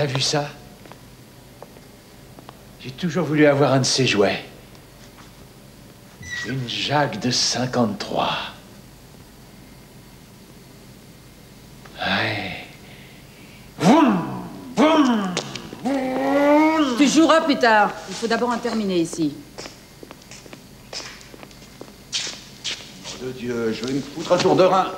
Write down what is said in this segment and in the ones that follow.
T'as vu ça? J'ai toujours voulu avoir un de ces jouets. Une Jacques de 53. Ouais. Vroom, vroom, vroom. Tu joueras plus tard. Il faut d'abord en terminer ici. Nom de Dieu, je vais me foutre un tour de rein.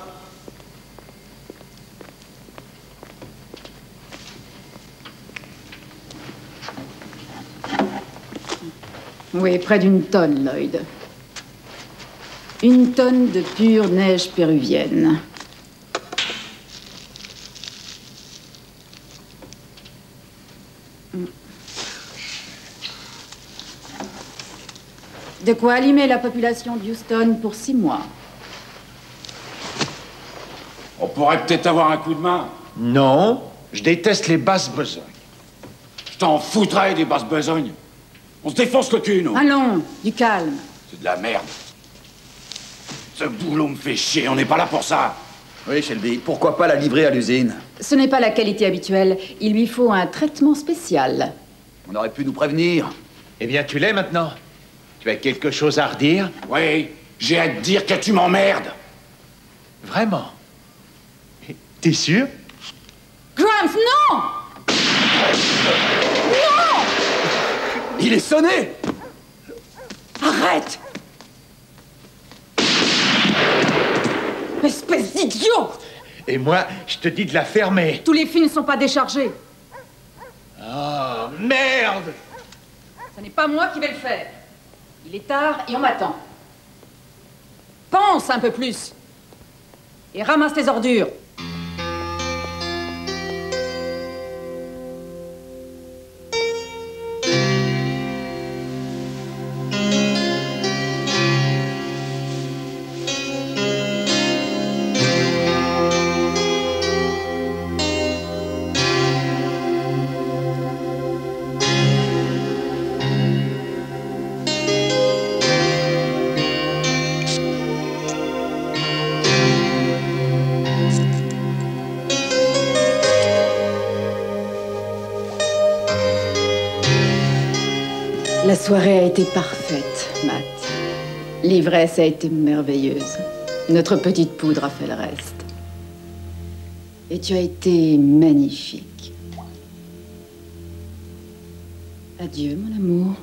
Oui, près d'une tonne, Lloyd. Une tonne de pure neige péruvienne. De quoi allumer la population d'Houston pour six mois. On pourrait peut-être avoir un coup de main. Non, je déteste les basses besognes. Je t'en foutrais des basses besognes. On se défonce le cul, nous. Allons, du calme. C'est de la merde. Ce boulot me fait chier, on n'est pas là pour ça. Oui, Shelby, pourquoi pas la livrer à l'usine? Ce n'est pas la qualité habituelle. Il lui faut un traitement spécial. On aurait pu nous prévenir. Eh bien, tu l'es maintenant. Tu as quelque chose à redire? Oui, j'ai à te dire que tu m'emmerdes. Vraiment? T'es sûr? Grimes, non Il est sonné Arrête Espèce d'idiot Et moi, je te dis de la fermer. Tous les fils ne sont pas déchargés. Oh, merde Ce n'est pas moi qui vais le faire. Il est tard et on m'attend. Pense un peu plus. Et ramasse tes ordures. Soirée a été parfaite, Matt. L'ivresse a été merveilleuse. Notre petite poudre a fait le reste. Et tu as été magnifique. Adieu, mon amour.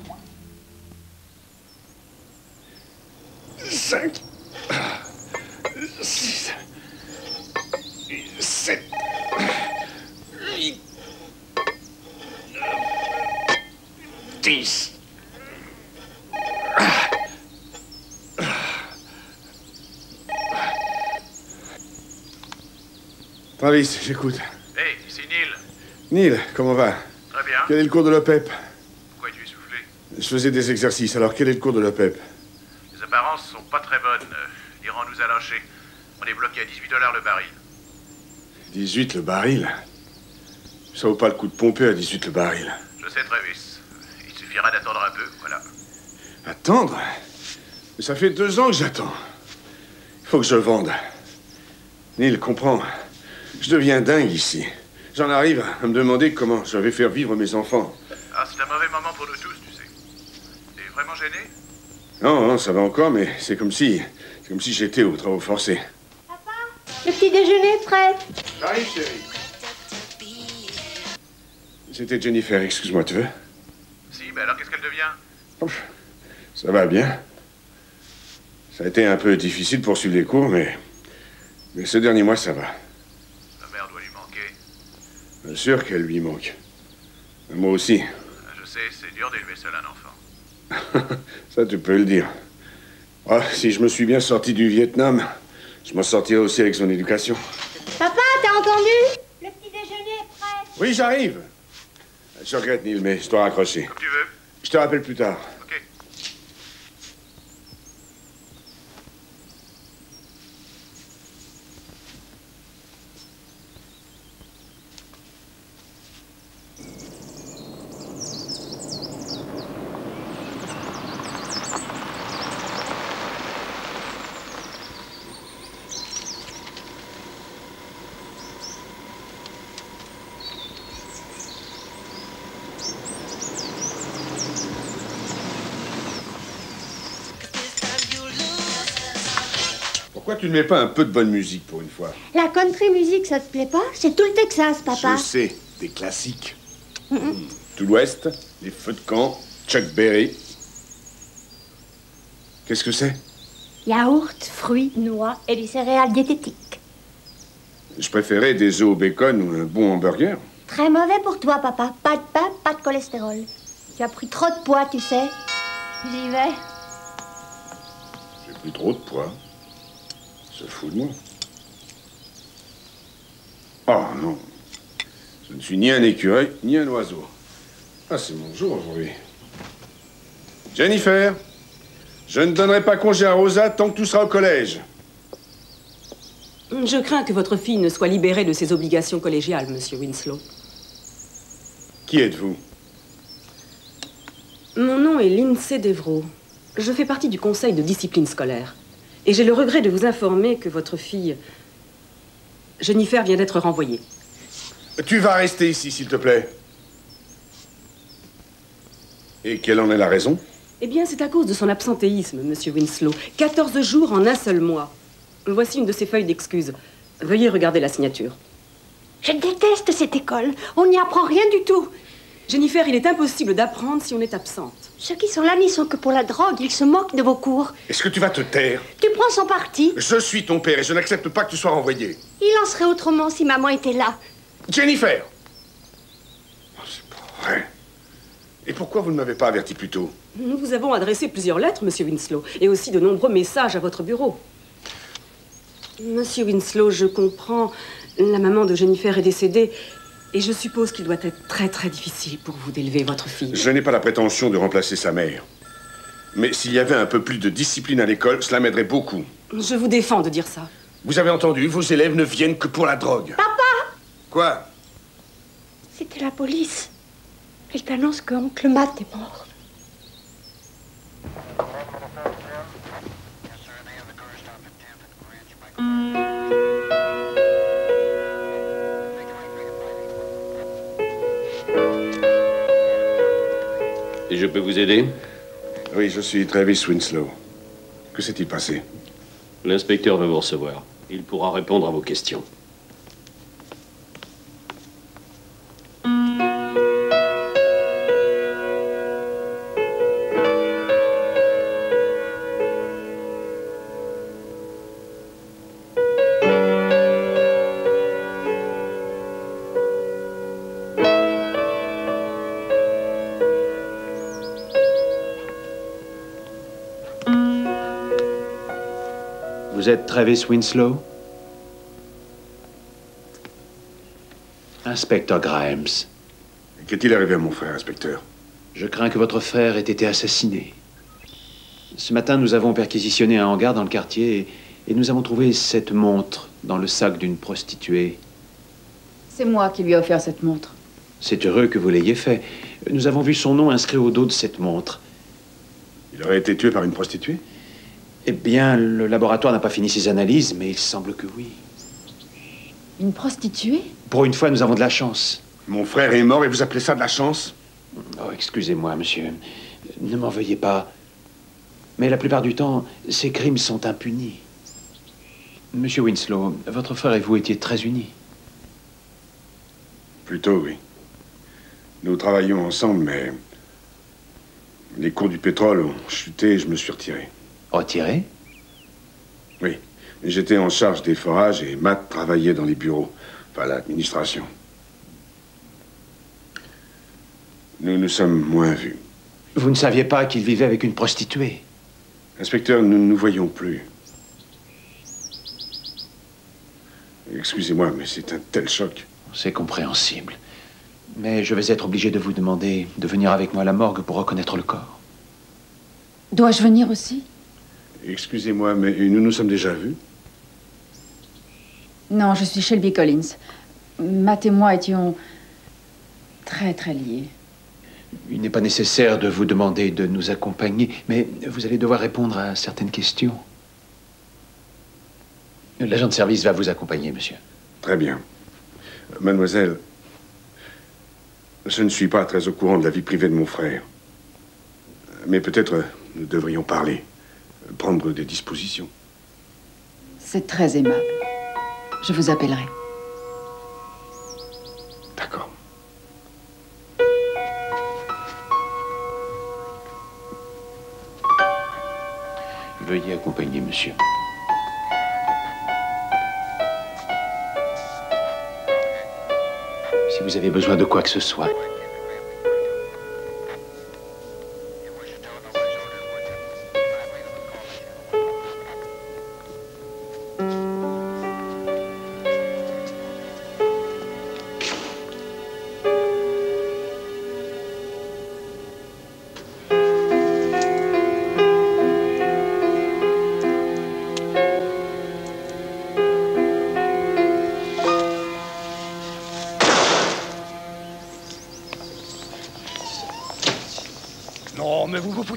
Travis, j'écoute. Hey, c'est Neil. Neil, comment va? Très bien. Quel est le cours de l'OPEP Pourquoi es-tu essoufflé? Je faisais des exercices, alors quel est le cours de l'OPEP Les apparences sont pas très bonnes. Euh, L'Iran nous a lâchés. On est bloqué à 18 dollars le baril. 18 le baril? Ça vaut pas le coup de pomper à 18 le baril. Je sais, Travis. Il suffira d'attendre un peu, voilà. Attendre? Mais ça fait deux ans que j'attends. Il faut que je vende. Neil, comprends. Je deviens dingue ici. J'en arrive à me demander comment je vais faire vivre mes enfants. Ah, c'est un mauvais moment pour nous tous, tu sais. T'es vraiment gêné? Non, non, ça va encore, mais c'est comme si... C'est comme si j'étais aux travaux forcés. Le petit déjeuner est prêt. J'arrive, chérie. C'était Jennifer, excuse-moi, tu veux? Si, mais alors qu'est-ce qu'elle devient? Ça va bien. Ça a été un peu difficile pour suivre les cours, mais. Mais ce dernier mois, ça va. La mère doit lui manquer. Bien sûr qu'elle lui manque. Moi aussi. Ah, Je sais, c'est dur d'élever seul un enfant. Ça, tu peux le dire. Ah, si je me suis bien sorti du Vietnam, je m'en sortirai aussi avec son éducation. Papa, t'as entendu? Le petit déjeuner est prêt. Oui, j'arrive. Je regrette, Neil, mais je dois raccrocher. Comme tu veux. Je te rappelle plus tard. Mets pas un peu de bonne musique pour une fois La country music, ça te plaît pas? C'est tout le Texas, papa. Je sais, des classiques. Hmm. Tout l'Ouest, les feux de camp, Chuck Berry. Qu'est-ce que c'est? Yaourt, fruits, noix et des céréales diététiques. Je préférais des œufs au bacon ou un bon hamburger. Très mauvais pour toi, papa. Pas de pain, pas de cholestérol. Tu as pris trop de poids, tu sais. J'y vais. J'ai pris trop de poids. Se fout de moi. Oh non. Je ne suis ni un écureuil, ni un oiseau. Ah, c'est mon jour aujourd'hui. Jennifer, je ne donnerai pas congé à Rosa tant que tout sera au collège. Je crains que votre fille ne soit libérée de ses obligations collégiales, monsieur Winslow. Qui êtes-vous? Mon nom est Lindsay Devro. Je fais partie du conseil de discipline scolaire. Et j'ai le regret de vous informer que votre fille, Jennifer, vient d'être renvoyée. Tu vas rester ici, s'il te plaît. Et quelle en est la raison? Eh bien, c'est à cause de son absentéisme, monsieur Winslow. 14 jours en un seul mois. Voici une de ses feuilles d'excuses. Veuillez regarder la signature. Je déteste cette école. On n'y apprend rien du tout. Jennifer, il est impossible d'apprendre si on est absente. Ceux qui sont là n'y sont que pour la drogue. Ils se moquent de vos cours. Est-ce que tu vas te taire? Tu prends son parti. Je suis ton père et je n'accepte pas que tu sois renvoyé. Il en serait autrement si maman était là. Jennifer oh, C'est pas vrai. Et pourquoi vous ne m'avez pas averti plus tôt? Nous vous avons adressé plusieurs lettres, monsieur Winslow, et aussi de nombreux messages à votre bureau. Monsieur Winslow, je comprends. La maman de Jennifer est décédée. Et je suppose qu'il doit être très très difficile pour vous d'élever votre fille. Je n'ai pas la prétention de remplacer sa mère. Mais s'il y avait un peu plus de discipline à l'école, cela m'aiderait beaucoup. Je vous défends de dire ça. Vous avez entendu, vos élèves ne viennent que pour la drogue. Papa Quoi? C'était la police. Elle t'annonce que oncle Matt est mort. Et je peux vous aider Oui, je suis Travis Winslow. Que s'est-il passé? L'inspecteur veut vous recevoir. Il pourra répondre à vos questions. Travis Winslow? Inspecteur Grimes. Qu'est-il arrivé à mon frère, inspecteur? Je crains que votre frère ait été assassiné. Ce matin, nous avons perquisitionné un hangar dans le quartier et, et nous avons trouvé cette montre dans le sac d'une prostituée. C'est moi qui lui ai offert cette montre. C'est heureux que vous l'ayez fait. Nous avons vu son nom inscrit au dos de cette montre. Il aurait été tué par une prostituée? Eh bien, le laboratoire n'a pas fini ses analyses, mais il semble que oui. Une prostituée? Pour une fois, nous avons de la chance. Mon frère est mort et vous appelez ça de la chance? Oh, excusez-moi, monsieur. Ne m'en veuillez pas. Mais la plupart du temps, ces crimes sont impunis. Monsieur Winslow, votre frère et vous étiez très unis. Plutôt, oui. Nous travaillions ensemble, mais les cours du pétrole ont chuté et je me suis retiré. Retiré Oui. J'étais en charge des forages et Matt travaillait dans les bureaux, enfin l'administration. Nous nous sommes moins vus. Vous ne saviez pas qu'il vivait avec une prostituée Inspecteur, nous ne nous voyons plus. Excusez-moi, mais c'est un tel choc. C'est compréhensible. Mais je vais être obligé de vous demander de venir avec moi à la morgue pour reconnaître le corps. Dois-je venir aussi? Excusez-moi, mais nous nous sommes déjà vus? Non, je suis Shelby Collins. Matt et moi étions très, très liés. Il n'est pas nécessaire de vous demander de nous accompagner, mais vous allez devoir répondre à certaines questions. L'agent de service va vous accompagner, monsieur. Très bien. Mademoiselle, je ne suis pas très au courant de la vie privée de mon frère. Mais peut-être nous devrions parler, prendre des dispositions. C'est très aimable. Je vous appellerai. D'accord. Veuillez accompagner monsieur. Si vous avez besoin de quoi que ce soit,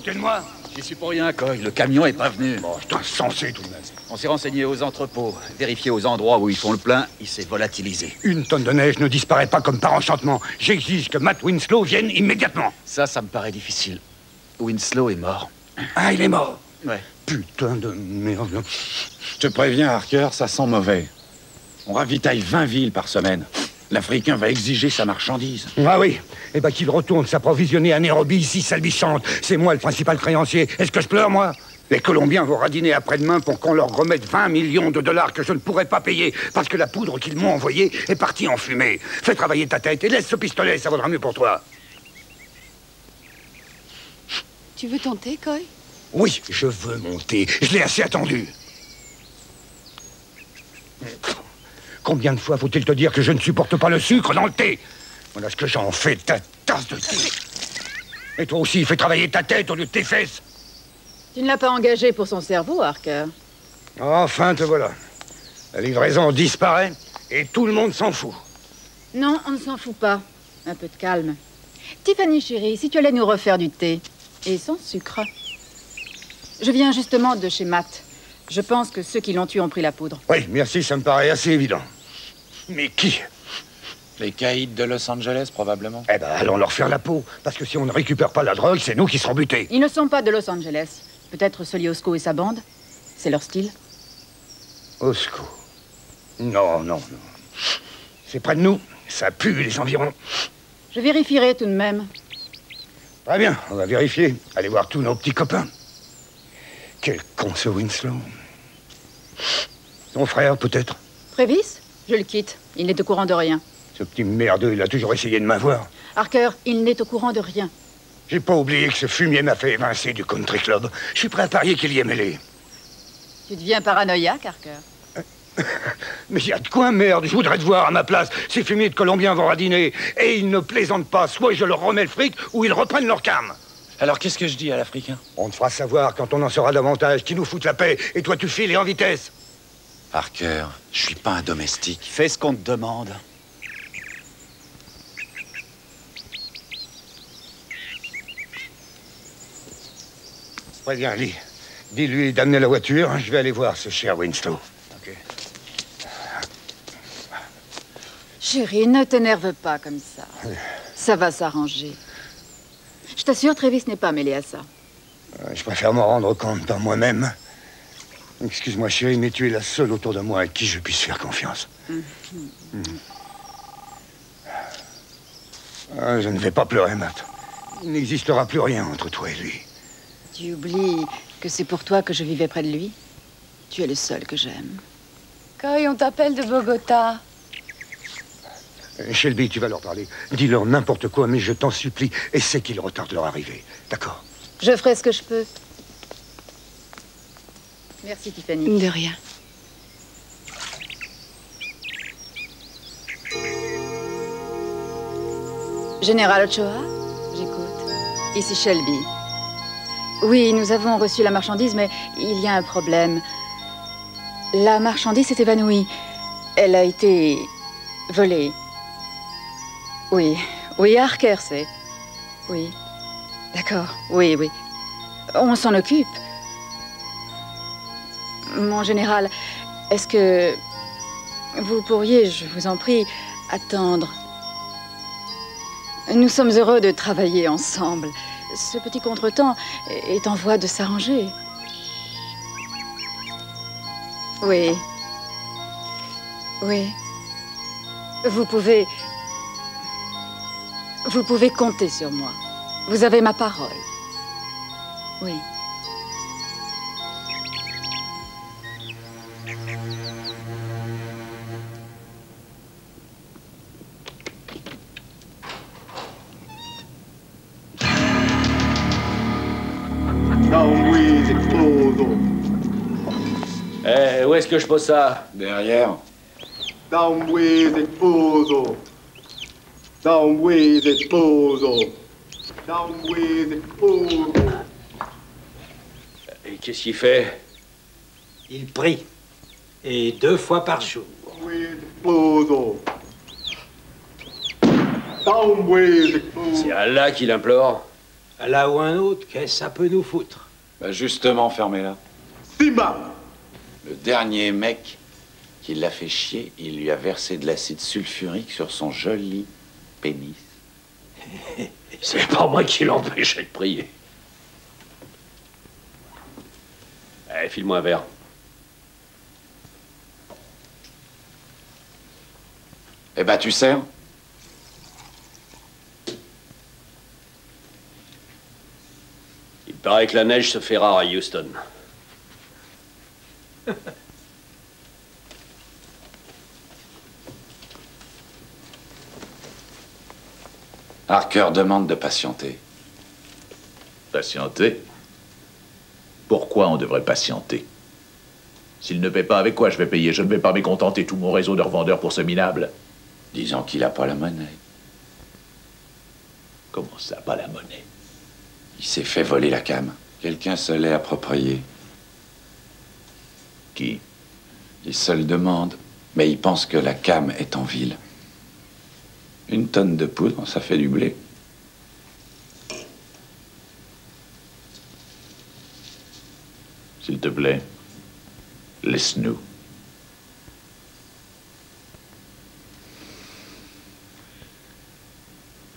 foutez de moi J'y suis pour rien, Coy. Le camion est pas venu. Bon, c'est insensé tout de même. On s'est renseigné aux entrepôts, vérifié aux endroits où ils font le plein, il s'est volatilisé. Une tonne de neige ne disparaît pas comme par enchantement. J'exige que Matt Winslow vienne immédiatement. Ça, ça me paraît difficile. Winslow est mort. Ah, il est mort Ouais. Putain de merde. Je te préviens, Harker, ça sent mauvais. On ravitaille 20 villes par semaine. L'Africain va exiger sa marchandise. Ah oui Eh ben qu'il retourne s'approvisionner à Nairobi, ici, salbissante. C'est moi le principal créancier. Est-ce que je pleure, moi? Les Colombiens vont radiner après-demain pour qu'on leur remette 20 millions de dollars que je ne pourrais pas payer parce que la poudre qu'ils m'ont envoyée est partie en fumée. Fais travailler ta tête et laisse ce pistolet, ça vaudra mieux pour toi. Tu veux tenter, Coy? Oui, je veux monter. Je l'ai assez attendu. Combien de fois faut-il te dire que je ne supporte pas le sucre dans le thé? Voilà ce que j'en fais, ta tasse de thé. Et toi aussi, fais travailler ta tête au lieu de tes fesses. Tu ne l'as pas engagé pour son cerveau, Harker. Enfin, te voilà. La livraison disparaît et tout le monde s'en fout. Non, on ne s'en fout pas. Un peu de calme. Tiffany, chérie, si tu allais nous refaire du thé. Et sans sucre. Je viens justement de chez Matt. Je pense que ceux qui l'ont tué ont pris la poudre. Oui, merci, ça me paraît assez évident. Mais qui Les caïds de Los Angeles, probablement. Eh ben, allons leur faire la peau. Parce que si on ne récupère pas la drogue, c'est nous qui serons butés. Ils ne sont pas de Los Angeles. Peut-être Soliosco et sa bande. C'est leur style. Osco. Non, non, non. C'est près de nous. Ça pue les environs. Je vérifierai tout de même. Très bien, on va vérifier. Aller voir tous nos petits copains. Quel con ce Winslow. Ton frère, peut-être Prévis Je le quitte. Il n'est au courant de rien. Ce petit merdeux, il a toujours essayé de m'avoir. Harker, il n'est au courant de rien. J'ai pas oublié que ce fumier m'a fait évincer du country club. Je suis prêt à parier qu'il y est mêlé. Tu deviens paranoïaque, Harker. Mais il y a de quoi, merde Je voudrais te voir à ma place. Ces fumiers de Colombiens vont radiner. Et ils ne plaisantent pas. Soit je leur remets le fric, ou ils reprennent leur cam. Alors qu'est-ce que je dis à l'Africain On te fera savoir quand on en saura davantage qui nous foutent la paix. Et toi, tu files et en vitesse. Harker, je suis pas un domestique. Fais ce qu'on te demande. Préviens, Lee. Dis-lui d'amener la voiture. Je vais aller voir ce cher Winslow. Chérie, ne t'énerve pas comme ça. Ça va s'arranger. Je t'assure, Travis n'est pas mêlé à ça. Euh, Je préfère m'en rendre compte par moi-même. Excuse-moi, chérie, mais tu es la seule autour de moi à qui je puisse faire confiance. Mm. Ah, je ne vais pas pleurer, Matt. Il n'existera plus rien entre toi et lui. Tu oublies que c'est pour toi que je vivais près de lui? Tu es le seul que j'aime. Coy, on t'appelle de Bogota. Euh, Shelby, tu vas leur parler. Dis-leur n'importe quoi, mais je t'en supplie, essaie qu'ils retardent leur arrivée. D'accord Je ferai ce que je peux. Merci, Tiffany. De rien. Général Ochoa J'écoute. Ici Shelby. Oui, nous avons reçu la marchandise, mais il y a un problème. La marchandise s'est évanouie. Elle a été volée. Oui, oui, Harker, c'est. Oui. D'accord, oui, oui. On s'en occupe. Mon général, est-ce que vous pourriez, je vous en prie, attendre? Nous sommes heureux de travailler ensemble. Ce petit contretemps est en voie de s'arranger. Oui. Oui. Vous pouvez... Vous pouvez compter sur moi. Vous avez ma parole. Oui. Où est-ce que je pose ça Derrière. Down with it, Bozo. Down with it, Bozo. Down with it, Bozo. Et qu'est-ce qu'il fait? Il prie. Et deux fois par jour. With it, Bozo. Down with it, Bozo. C'est Allah qui l'implore. Là ou un autre, qu'est-ce que ça peut nous foutre? Bah justement, fermez-la. Simba. Le dernier mec qui l'a fait chier, il lui a versé de l'acide sulfurique sur son joli pénis. C'est pas moi qui l'empêchais de prier. Eh, file-moi un verre. Eh ben, tu sers Il paraît que la neige se fait rare à Houston. Harker demande de patienter. Patienter? Pourquoi on devrait patienter? S'il ne paie pas, avec quoi je vais payer? Je ne vais pas mécontenter tout mon réseau de revendeurs pour ce minable. Disons qu'il n'a pas la monnaie. Comment ça, pas la monnaie? Il s'est fait voler la cam. Quelqu'un se l'est approprié. Qui Il se le demande, mais il pense que la cam est en ville. Une tonne de poudre, ça fait du blé. S'il te plaît, laisse-nous.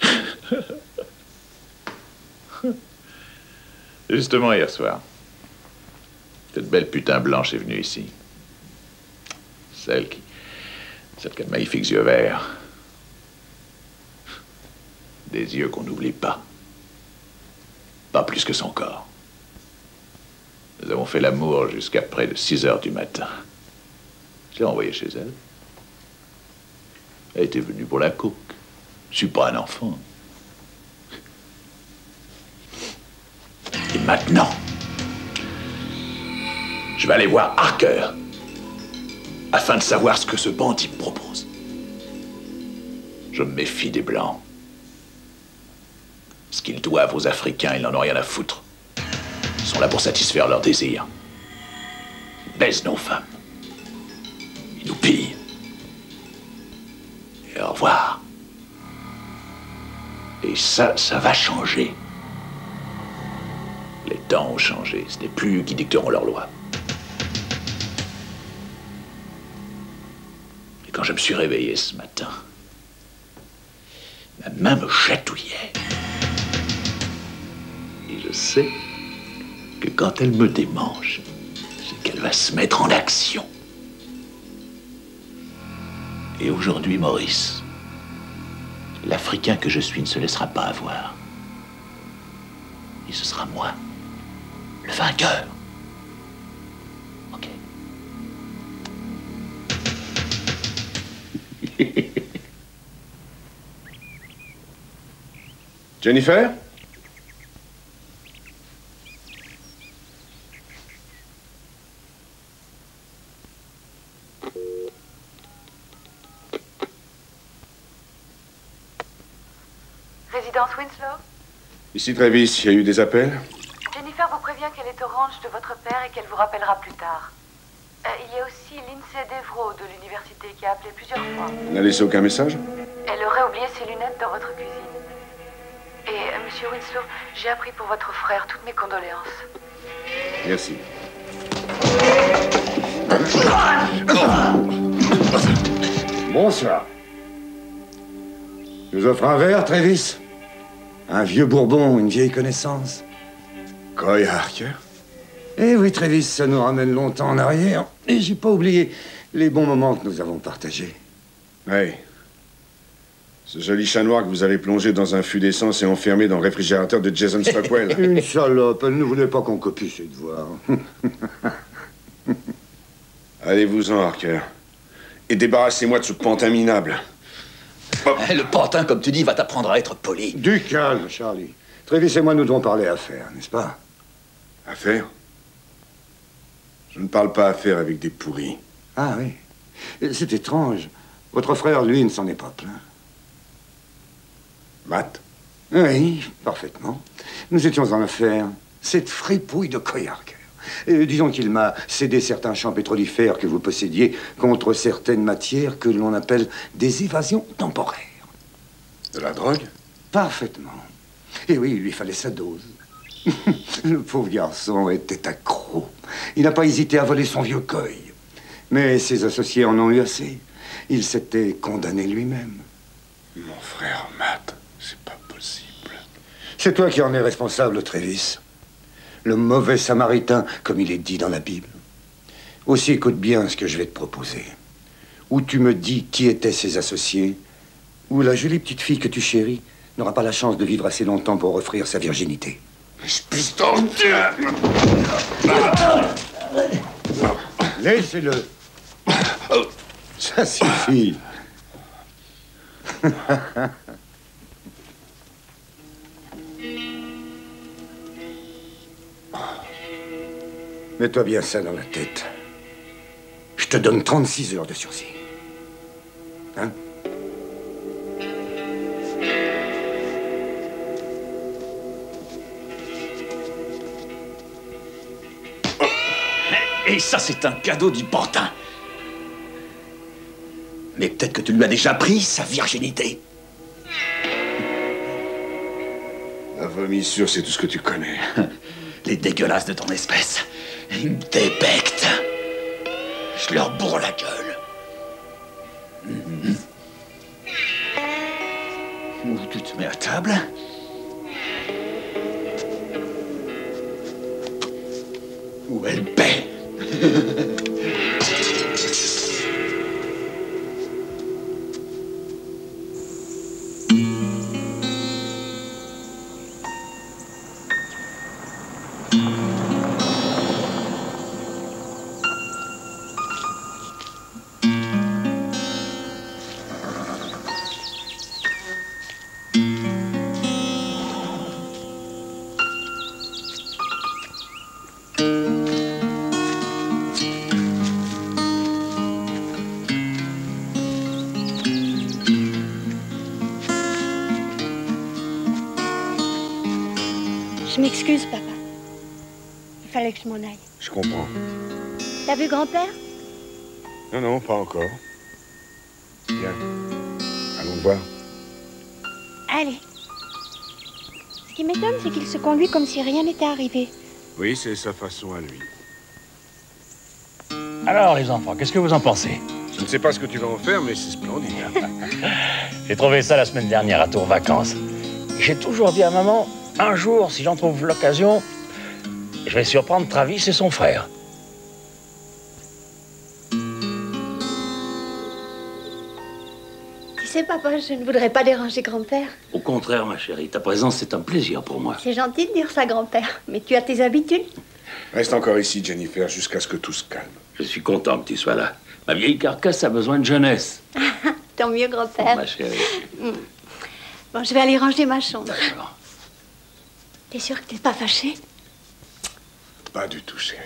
Justement, hier soir, cette belle putain blanche est venue ici. Celle qui. Celle qui a de magnifiques yeux verts. Des yeux qu'on n'oublie pas. Pas plus que son corps. Nous avons fait l'amour jusqu'à près de 6 heures du matin. Je l'ai envoyée chez elle. Elle était venue pour la coke. Je suis pas un enfant. Et maintenant, je vais aller voir Harker afin de savoir ce que ce bandit me propose. Je me méfie des Blancs. Ce qu'ils doivent aux Africains, ils n'en ont rien à foutre. Ils sont là pour satisfaire leurs désirs. Ils baisent nos femmes. Ils nous pillent. Et au revoir. Et ça, ça va changer. Les temps ont changé. Ce n'est plus eux qui dicteront leurs lois. Quand je me suis réveillé ce matin, ma main me chatouillait. Et je sais que quand elle me démange, c'est qu'elle va se mettre en action. Et aujourd'hui, Maurice, l'Africain que je suis ne se laissera pas avoir. Et ce sera moi, le vainqueur. Jennifer? Résidence Winslow? Ici Travis, il y a eu des appels Jennifer vous prévient qu'elle est au ranch de votre père et qu'elle vous rappellera plus tard. Euh, il y a aussi Lindsay Devro de l'université qui a appelé plusieurs fois. Elle n'a laissé aucun message? Elle aurait oublié ses lunettes dans votre cuisine. Monsieur Winslow, j'ai appris pour votre frère toutes mes condoléances. Merci. Bonsoir. Je vous offre un verre, Travis Un vieux bourbon, une vieille connaissance. Coy Harker Eh oui, Travis, ça nous ramène longtemps en arrière. Et j'ai pas oublié les bons moments que nous avons partagés. Oui. Ce joli chat noir que vous avez plongé dans un fût d'essence et enfermé dans le réfrigérateur de Jason Stockwell. Une salope, elle ne voulait pas qu'on copie ses devoirs. Allez-vous-en, Harker. Et débarrassez-moi de ce pantin minable. Eh, Le pantin, comme tu dis, va t'apprendre à être poli. Du calme, Charlie. Travis et moi, nous devons parler affaires, n'est-ce pas? Affaire Je ne parle pas affaire avec des pourris. Ah oui. C'est étrange. Votre frère, lui, ne s'en est pas plaint. Matt Oui, parfaitement. Nous étions en affaire. Cette fripouille de Coy Harker. Euh, disons qu'il m'a cédé certains champs pétrolifères que vous possédiez contre certaines matières que l'on appelle des évasions temporaires. De la drogue? Parfaitement. Et oui, il lui fallait sa dose. Le pauvre garçon était accro. Il n'a pas hésité à voler son vieux coy. Mais ses associés en ont eu assez. Il s'était condamné lui-même. Mon frère Matt, c'est pas possible. C'est toi qui en es responsable, Travis. Le mauvais samaritain, comme il est dit dans la Bible. Aussi écoute bien ce que je vais te proposer. Ou tu me dis qui étaient ses associés, ou la jolie petite fille que tu chéris n'aura pas la chance de vivre assez longtemps pour offrir sa virginité. Piston Laissez-le. Ça suffit. Mets-toi bien ça dans la tête. Je te donne 36 heures de sursis. Hein? Et ça, c'est un cadeau du pantin. Mais peut-être que tu lui as déjà pris sa virginité. La vomissure, c'est tout ce que tu connais. Les dégueulasses de ton espèce. Ils me débectent. Je leur bourre la gueule. Mhm. Ou tu te mets à table? Ou elle paie. que je m'en aille. Je comprends. T'as vu grand-père? Non, non, pas encore. Viens. Allons le voir. Allez. Ce qui m'étonne, c'est qu'il se conduit comme si rien n'était arrivé. Oui, c'est sa façon à lui. Alors, les enfants, qu'est-ce que vous en pensez? Je ne sais pas ce que tu vas en faire, mais c'est splendide. J'ai trouvé ça la semaine dernière à Tour Vacances. J'ai toujours dit à maman, un jour, si j'en trouve l'occasion, je vais surprendre Travis et son frère. Tu sais, papa, je ne voudrais pas déranger grand-père. Au contraire, ma chérie, ta présence c'est un plaisir pour moi. C'est gentil de dire ça, grand-père. Mais tu as tes habitudes. Reste encore ici, Jennifer, jusqu'à ce que tout se calme. Je suis content que tu sois là. Ma vieille carcasse a besoin de jeunesse, Tant mieux, grand-père. ma chérie. Mm. Bon, je vais aller ranger ma chambre. T'es sûr que t'es pas fâché Pas du tout, chérie.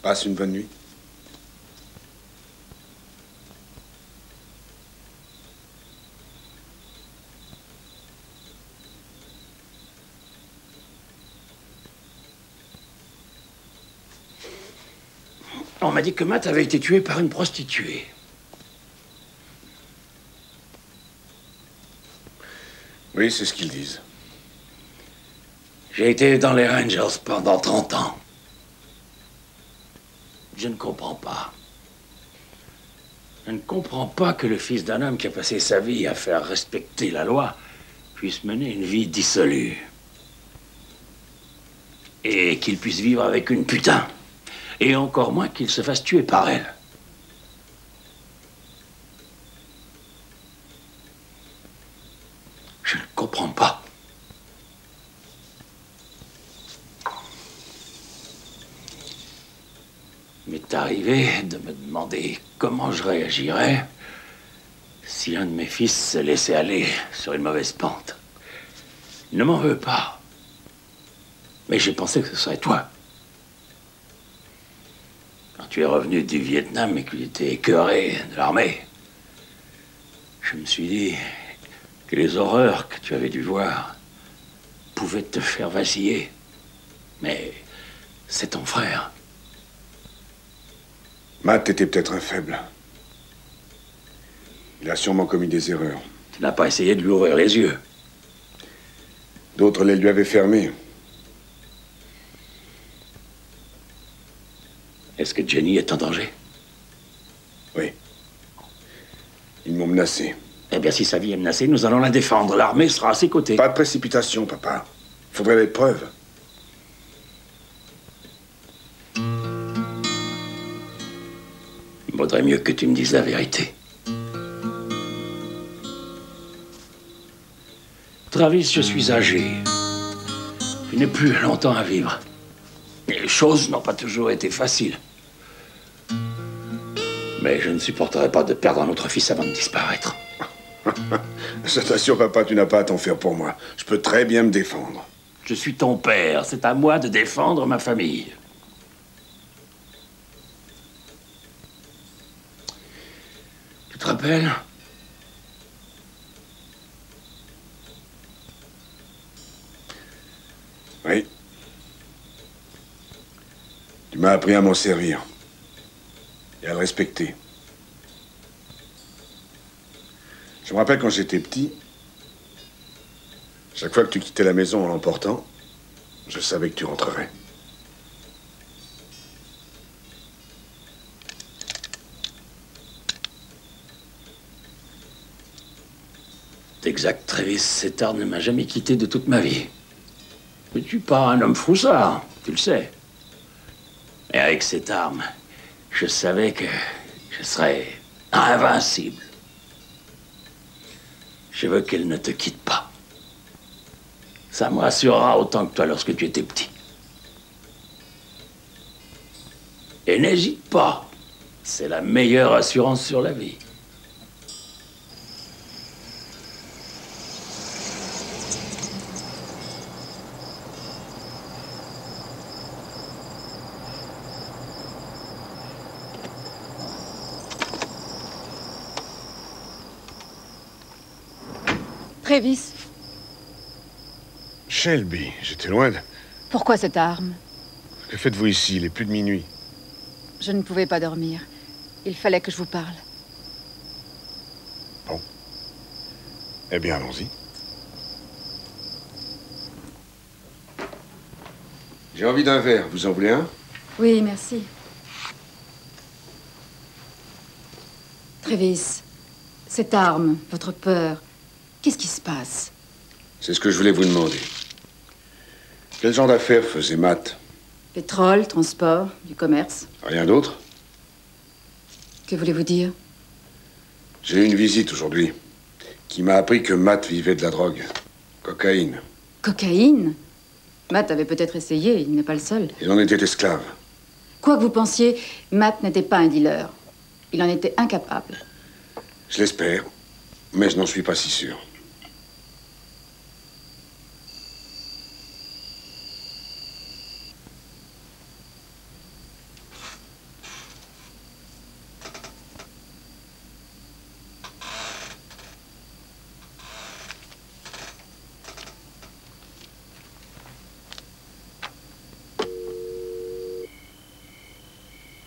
Passe une bonne nuit. On m'a dit que Matt avait été tué par une prostituée. Oui, c'est ce qu'ils disent. J'ai été dans les Rangers pendant 30 ans. Je ne comprends pas. Je ne comprends pas que le fils d'un homme qui a passé sa vie à faire respecter la loi puisse mener une vie dissolue. Et qu'il puisse vivre avec une putain. Et encore moins qu'il se fasse tuer par elle. Je ne comprends pas. Il m'est arrivé de me demander comment je réagirais si un de mes fils se laissait aller sur une mauvaise pente. Ne m'en veux pas. Mais j'ai pensé que ce serait toi. Quand tu es revenu du Vietnam et que tu étais écœuré de l'armée, je me suis dit que les horreurs que tu avais dû voir pouvaient te faire vaciller. Mais c'est ton frère. Matt était peut-être un faible. Il a sûrement commis des erreurs. Tu n'as pas essayé de lui ouvrir les yeux. D'autres les lui avaient fermés. Est-ce que Jenny est en danger? Oui. Ils m'ont menacé. Eh bien, si sa vie est menacée, nous allons la défendre. L'armée sera à ses côtés. Pas de précipitation, papa. Faudrait des preuves. Il vaudrait mieux que tu me dises la vérité. Travis, je suis âgé. Je n'ai plus longtemps à vivre. Et les choses n'ont pas toujours été faciles. Mais je ne supporterai pas de perdre un autre fils avant de disparaître. Je t'assure, papa, tu n'as pas à t'en faire pour moi. Je peux très bien me défendre. Je suis ton père. C'est à moi de défendre ma famille. Tu te rappelles? Oui. Tu m'as appris à m'en servir. Et à le respecter. Je me rappelle quand j'étais petit, chaque fois que tu quittais la maison en l'emportant, je savais que tu rentrerais. Exact, Travis, cet art ne m'a jamais quitté de toute ma vie. Je ne suis pas un homme froussard, tu le sais. Mais avec cette arme, je savais que je serais invincible. Je veux qu'elle ne te quitte pas. Ça me rassurera autant que toi lorsque tu étais petit. Et n'hésite pas. C'est la meilleure assurance sur la vie. Travis, Shelby, j'étais loin de... pourquoi cette arme? Que faites-vous ici? Il est plus de minuit. Je ne pouvais pas dormir. Il fallait que je vous parle. Eh bien, allons-y. J'ai envie d'un verre. Vous en voulez un? Oui, merci. Travis, cette arme, votre peur, qu'est-ce qui se passe C'est ce que je voulais vous demander. Quel genre d'affaires faisait Matt Pétrole, transport, du commerce. Rien d'autre Que voulez-vous dire J'ai eu une visite aujourd'hui qui m'a appris que Matt vivait de la drogue. Cocaïne. Cocaïne Matt avait peut-être essayé, il n'est pas le seul. Il en était esclave. Quoi que vous pensiez, Matt n'était pas un dealer. Il en était incapable. Je l'espère, mais je n'en suis pas si sûr.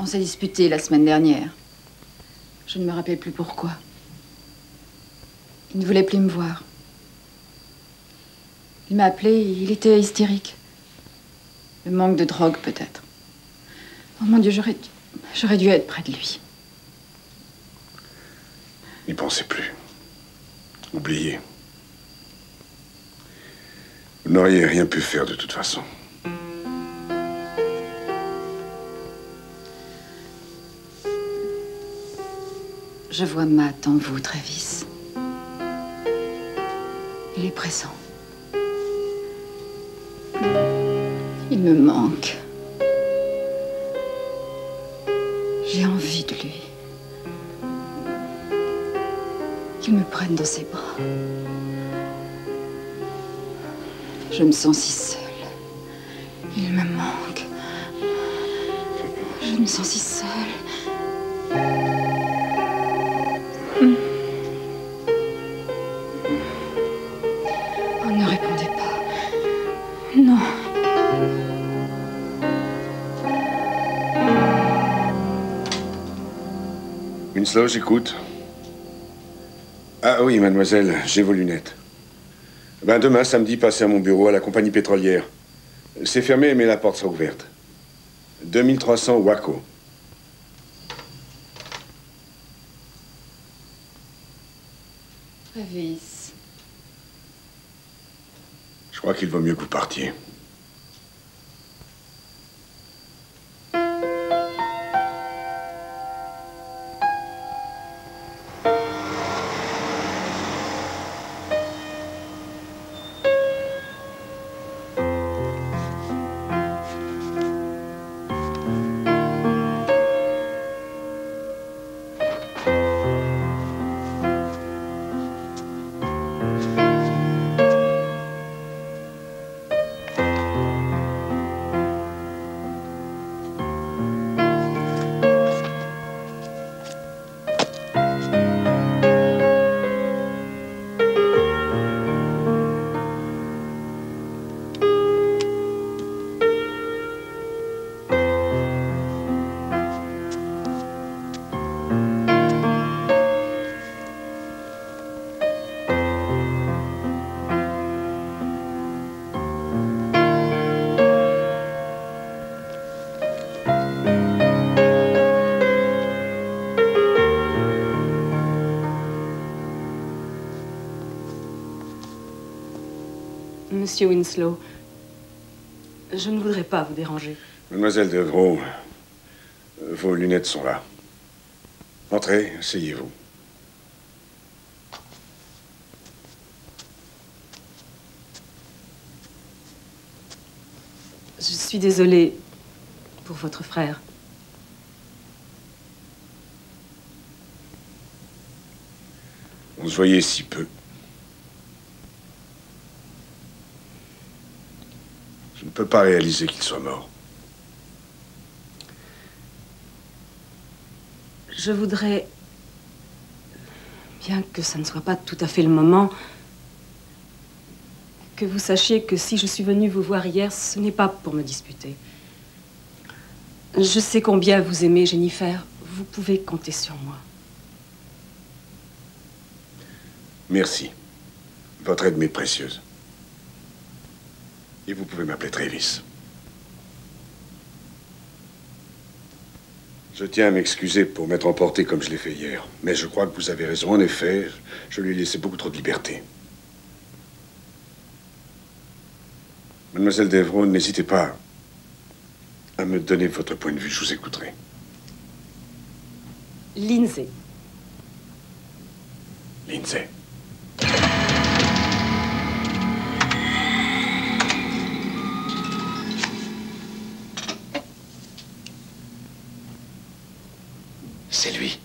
S'est disputé la semaine dernière. Je ne me rappelle plus pourquoi. Il ne voulait plus me voir. Il m'a appelé, il était hystérique. Le manque de drogue, peut-être. Oh mon Dieu, j'aurais dû... être près de lui. N'y pensez plus. Oubliez. Vous n'auriez rien pu faire de toute façon. Je vois Matt en vous, Travis. Il est présent. Il me manque. J'ai envie de lui. Qu'il me prenne dans ses bras. Je me sens si seule. Il me manque. Je me sens si seule. Winslow, j'écoute. Ah oui, mademoiselle, j'ai vos lunettes. Ben, demain, samedi, passez à mon bureau à la compagnie pétrolière. C'est fermé, mais la porte sera ouverte. 2300 Waco. Travis. Je crois qu'il vaut mieux que vous partiez. Monsieur Winslow, je ne voudrais pas vous déranger. Mademoiselle euh, vos lunettes sont là. Entrez, asseyez-vous. Je suis désolée pour votre frère. On se voyait si peu. Je ne peux pas réaliser qu'il soit mort. Je voudrais, bien que ça ne soit pas tout à fait le moment, que vous sachiez que si je suis venue vous voir hier, ce n'est pas pour me disputer. Je sais combien vous aimez Jennifer. Vous pouvez compter sur moi. Merci. Votre aide m'est précieuse. Et vous pouvez m'appeler Travis. Je tiens à m'excuser pour m'être emporté comme je l'ai fait hier. Mais je crois que vous avez raison. En effet, je lui ai laissé beaucoup trop de liberté. Mademoiselle Devron, n'hésitez pas à me donner votre point de vue. Je vous écouterai. Lindsay. Lindsay. C'est lui.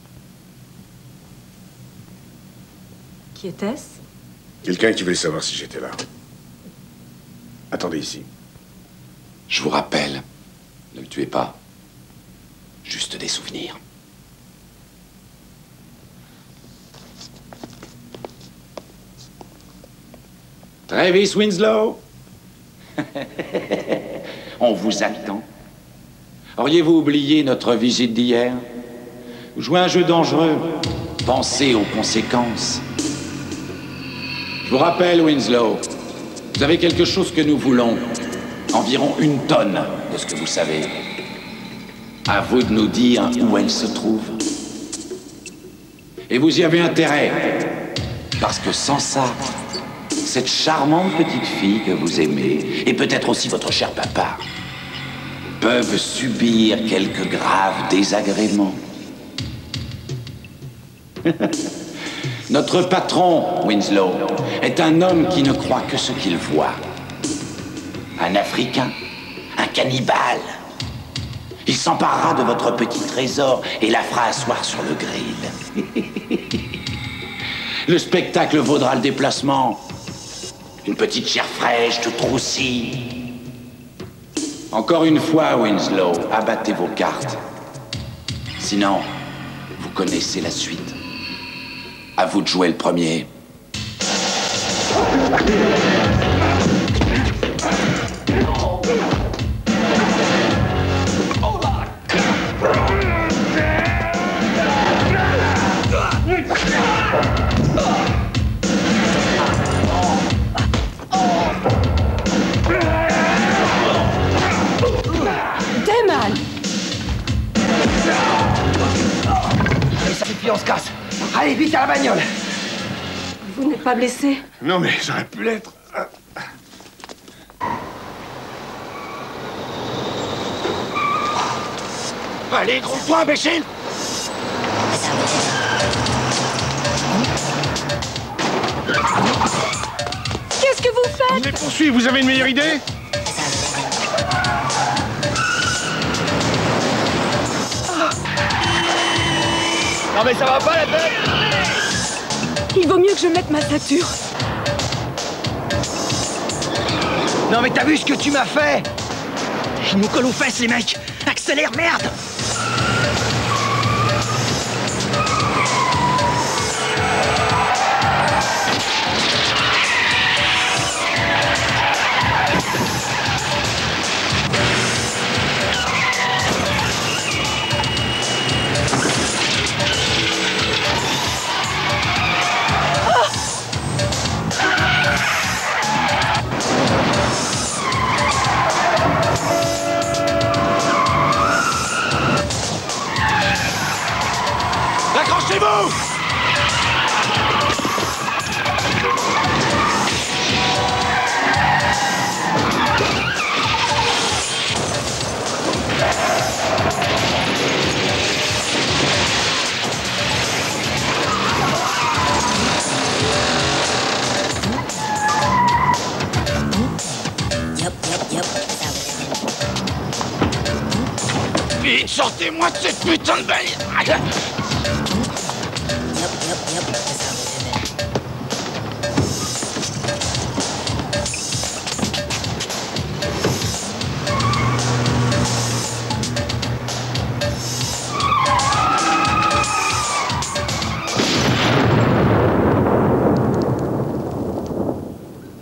Qui était-ce? Quelqu'un qui voulait savoir si j'étais là. Attendez ici. Je vous rappelle, ne le tuez pas. Juste des souvenirs. Travis Winslow On vous attend. Auriez-vous oublié notre visite d'hier? Vous jouez un jeu dangereux. Pensez aux conséquences. Je vous rappelle, Winslow, vous avez quelque chose que nous voulons. Environ une tonne de ce que vous savez. À vous de nous dire où elle se trouve. Et vous y avez intérêt. Parce que sans ça, cette charmante petite fille que vous aimez, et peut-être aussi votre cher papa, peuvent subir quelques graves désagréments. Notre patron, Winslow, est un homme qui ne croit que ce qu'il voit. Un Africain, un cannibale. Il s'emparera de votre petit trésor et la fera asseoir sur le grill. le spectacle vaudra le déplacement. Une petite chair fraîche, toute roussie. Encore une fois, Winslow, abattez vos cartes. Sinon, vous connaissez la suite. À vous de jouer le premier. Demal Allez, ça fait on se casse. Allez, vite à la bagnole. Vous n'êtes pas blessé Non, mais j'aurais pu l'être. Allez, gros toi, imbécile Qu'est-ce que vous faites Les poursuivre, vous avez une meilleure idée? Non, mais ça va pas la tête. Il vaut mieux que je mette ma ceinture. Non, mais t'as vu ce que tu m'as fait? Ils nous collent aux fesses, les mecs. Accélère, merde sortez-moi de cette putain de bagnole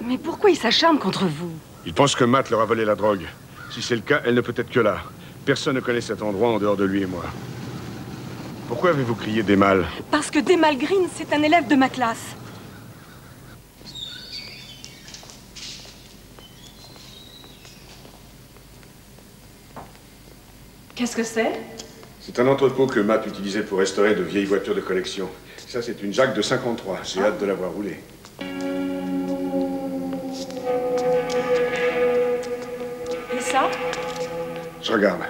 Mais pourquoi il s'acharne contre vous? Ils pensent que Matt leur a volé la drogue. Si c'est le cas, elle ne peut être que là. Personne ne connaît cet endroit en dehors de lui et moi. Pourquoi avez-vous crié des mâles Parce que Demal Green, c'est un élève de ma classe. Qu'est-ce que c'est? C'est un entrepôt que Matt utilisait pour restaurer de vieilles voitures de collection. Ça, c'est une Jacques de 53. J'ai hâte de la voir rouler. Je regarde.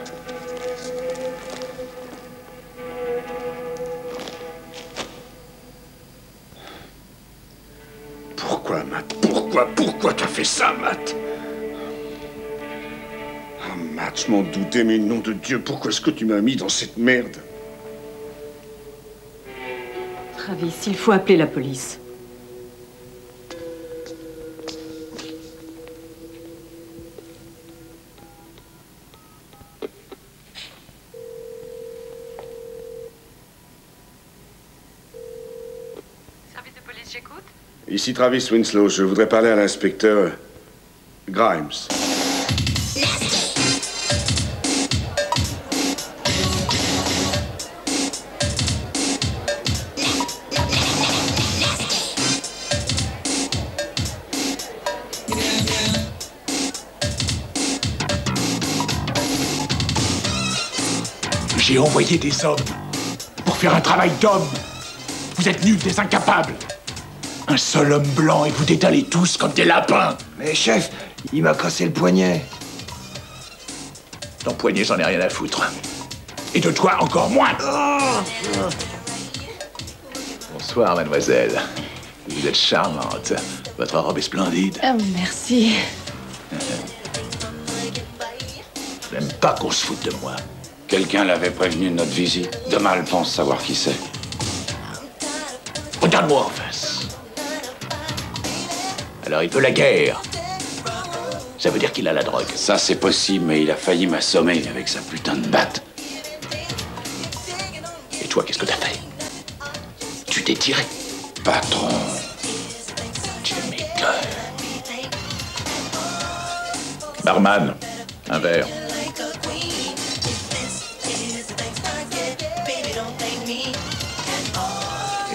Pourquoi, Matt? Pourquoi Pourquoi t'as fait ça, Matt? Ah, Matt, je m'en doutais, mais nom de Dieu, pourquoi est-ce que tu m'as mis dans cette merde? Travis, il faut appeler la police. Ici Travis Winslow, je voudrais parler à l'inspecteur Grimes. J'ai envoyé des hommes pour faire un travail d'homme. Vous êtes nuls, des incapables. Un seul homme blanc et vous détalez tous comme des lapins. Mais chef, il m'a cassé le poignet. Ton poignet, j'en ai rien à foutre. Et de toi, encore moins. Bonsoir, mademoiselle. Vous êtes charmante. Votre robe est splendide. Ah, merci. J'aime pas qu'on se foute de moi. Quelqu'un l'avait prévenu de notre visite. Demain, elle pense savoir qui c'est. Regarde-moi en face. Alors il veut la guerre. Ça veut dire qu'il a la drogue. Ça, c'est possible, mais il a failli m'assommer avec sa putain de batte. Et toi, qu'est-ce que t'as fait? Tu t'es tiré. Patron. Tu m'écoeures. Barman, un verre.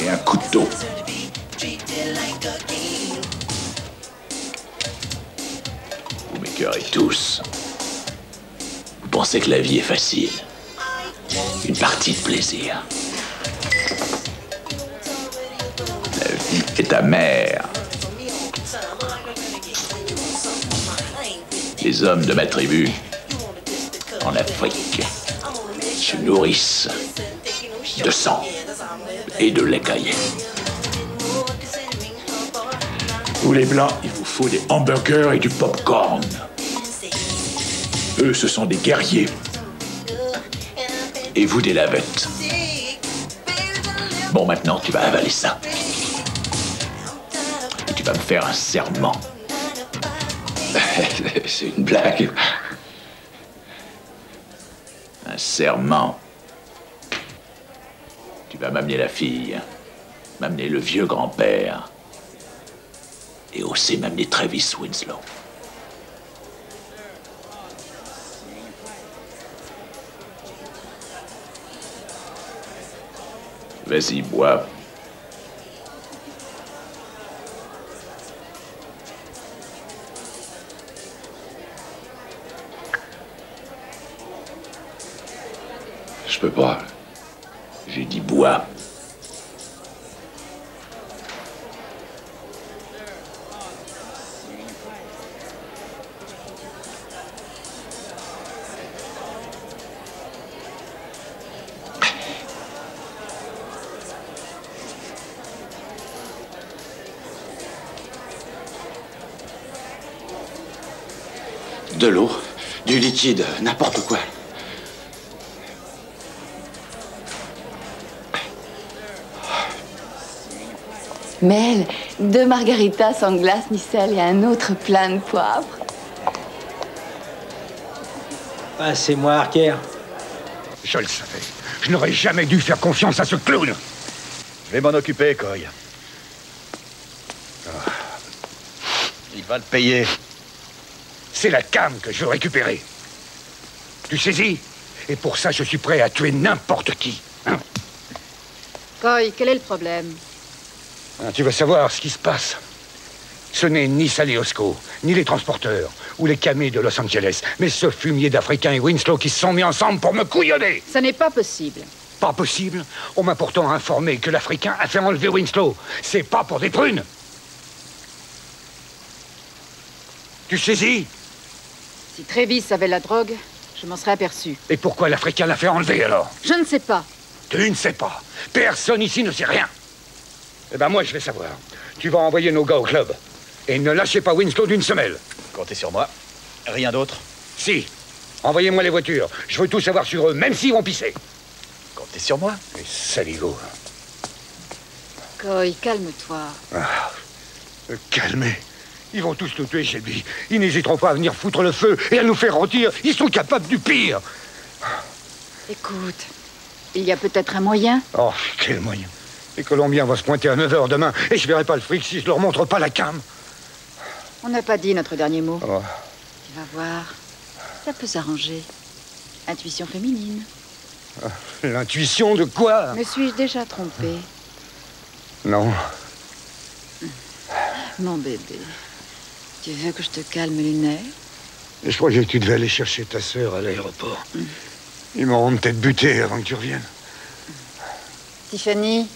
Et un couteau. Tous. Vous pensez que la vie est facile? Une partie de plaisir. La vie est amère. Les hommes de ma tribu, en Afrique, se nourrissent de sang et de lait caillé. Vous les blancs, il vous faut des hamburgers et du popcorn. Eux, ce sont des guerriers. Et vous, des lavettes. Bon, maintenant, tu vas avaler ça. Tu vas me faire un serment. C'est une blague. Un serment. Tu vas m'amener la fille, m'amener le vieux grand-père, et aussi m'amener Travis Winslow. Vas-y, bois. Je peux pas. J'ai dit bois. Liquide, n'importe quoi. Mel, deux margaritas sans glace ni sel et un autre plein de poivre. Ah, c'est moi, Harker. Je le savais. Je n'aurais jamais dû faire confiance à ce clown. Je vais m'en occuper, Coy. Ah. Il va le payer. C'est la cam que je veux récupérer. Tu saisis Et pour ça, je suis prêt à tuer n'importe qui. hein. Coy, quel est le problème Ah, tu vas savoir ce qui se passe. Ce n'est ni Saleosco, ni les transporteurs, ou les camés de Los Angeles, mais ce fumier d'Africains et Winslow qui se sont mis ensemble pour me couillonner. Ça n'est pas possible. Pas possible. On m'a pourtant informé que l'Africain a fait enlever Winslow. C'est pas pour des prunes. Tu saisis Si Trévis avait la drogue, je m'en serais aperçu. Et pourquoi l'Africain l'a fait enlever alors? Je ne sais pas. Tu ne sais pas. Personne ici ne sait rien. Eh ben moi, je vais savoir. Tu vas envoyer nos gars au club. Et ne lâchez pas Winslow d'une semelle. Comptez sur moi. Rien d'autre? Si. Envoyez-moi les voitures. Je veux tout savoir sur eux, même s'ils vont pisser. Comptez sur moi. Les saligots. Coy, calme-toi. Ah, calmez. Ils vont tous nous tuer, Shelby. Ils n'hésiteront pas à venir foutre le feu et à nous faire rôtir. Ils sont capables du pire. Écoute, il y a peut-être un moyen. Oh, quel moyen. Les Colombiens vont se pointer à 9h demain et je verrai pas le fric si je leur montre pas la cam. On n'a pas dit notre dernier mot. Oh. Tu vas voir. Ça peut s'arranger. Intuition féminine. Ah, L'intuition de quoi? Me suis-je déjà trompée? Non. Mon bébé. Tu veux que je te calme les nerfs? Et je croyais que tu devais aller chercher ta sœur à l'aéroport. Ils m'auront peut-être buté avant que tu reviennes. Tiffany,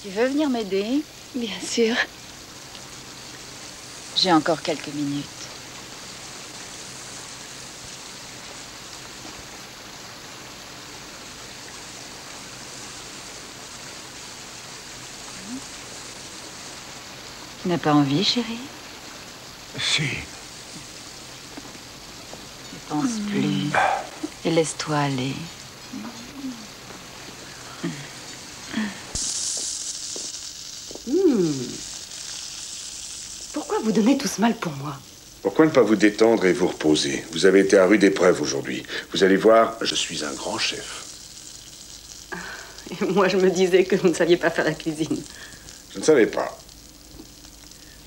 tu veux venir m'aider? Bien sûr. J'ai encore quelques minutes. Tu n'as pas envie, chérie? Si. Ne pense plus. Et laisse-toi aller. Hmm. Pourquoi vous donnez tout ce mal pour moi? Pourquoi ne pas vous détendre et vous reposer? Vous avez été à rude épreuve aujourd'hui. Vous allez voir, je suis un grand chef. Et moi, je me disais que vous ne saviez pas faire la cuisine. Je ne savais pas.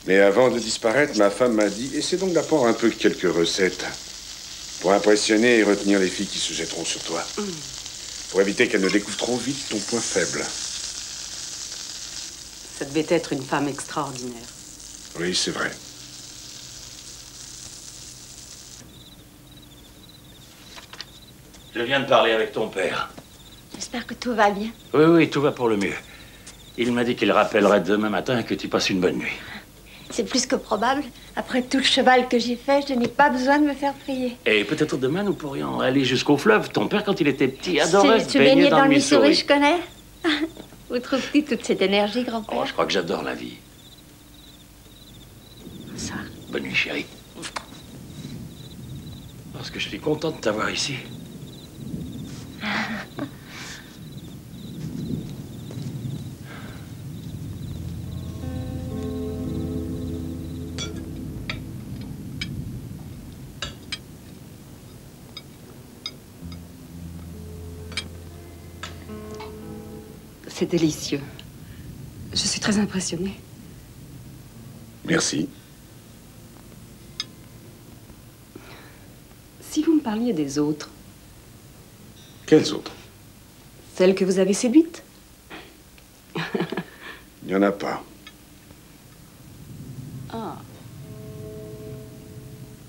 Mais avant de disparaître, ma femme m'a dit Essaie donc d'apprendre un peu quelques recettes. Pour impressionner et retenir les filles qui se jetteront sur toi. Pour éviter qu'elles ne découvrent trop vite ton point faible. Ça devait être une femme extraordinaire. Oui, c'est vrai. Je viens de parler avec ton père. J'espère que tout va bien. Oui, oui, tout va pour le mieux. Il m'a dit qu'il rappellerait demain matin et que tu passes une bonne nuit. C'est plus que probable. Après tout le cheval que j'ai fait, je n'ai pas besoin de me faire prier. Et peut-être demain, nous pourrions aller jusqu'au fleuve. Ton père, quand il était petit, adorait se tu baigner baignais dans, dans le Missouri, Missouri. je connais. Où trouves-tu toute cette énergie, grand-père Oh, je crois que j'adore la vie. Ça. Bonne nuit, chérie. Parce que je suis content de t'avoir ici. C'est délicieux. Je suis très impressionnée. Merci. Si vous me parliez des autres, Quelles autres? Celles que vous avez séduites, Il n'y en a pas. ah.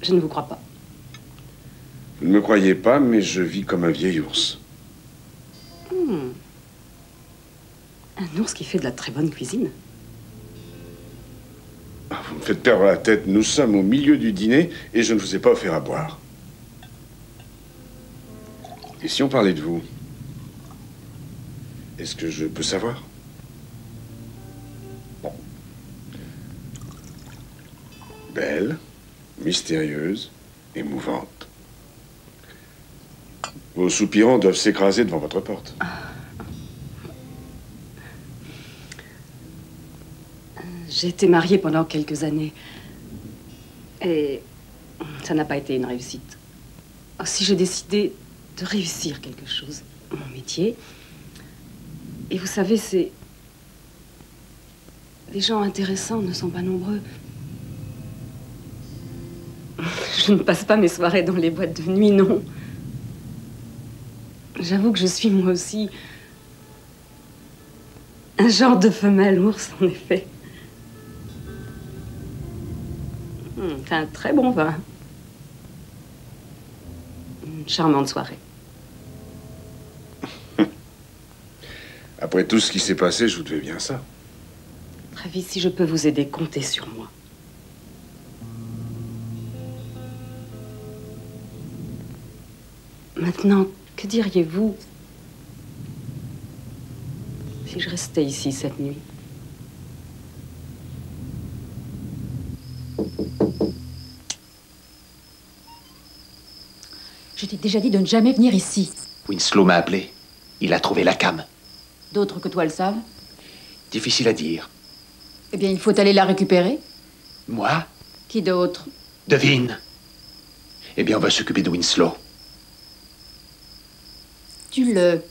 Je ne vous crois pas. Vous ne me croyez pas, mais je vis comme un vieil ours. Hmm. Un ours qui fait de la très bonne cuisine. Vous me faites perdre la tête. Nous sommes au milieu du dîner et je ne vous ai pas offert à boire. Et si on parlait de vous Est-ce que je peux savoir? Bon. Belle, mystérieuse, émouvante. Vos soupirants doivent s'écraser devant votre porte. J'ai été mariée pendant quelques années. Et ça n'a pas été une réussite. Aussi, j'ai décidé de réussir quelque chose, mon métier. Et vous savez, c'est. Les gens intéressants ne sont pas nombreux. Je ne passe pas mes soirées dans les boîtes de nuit, non. J'avoue que je suis moi aussi un genre de femelle ours, en effet. C'est un très bon vin. Une charmante soirée. Après tout ce qui s'est passé, je vous devais bien ça. Travis, si je peux vous aider, comptez sur moi. Maintenant, que diriez-vous si je restais ici cette nuit? Je t'ai déjà dit de ne jamais venir ici. Winslow m'a appelé. Il a trouvé la cam. D'autres que toi le savent. Difficile à dire. Eh bien, il faut aller la récupérer. Moi Qui d'autre? Devine. Eh bien, on va s'occuper de Winslow. Tu le.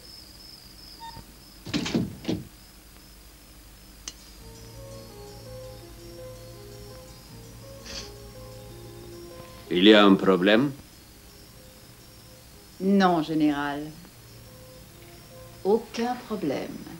Il y a un problème? Non, général. Aucun problème.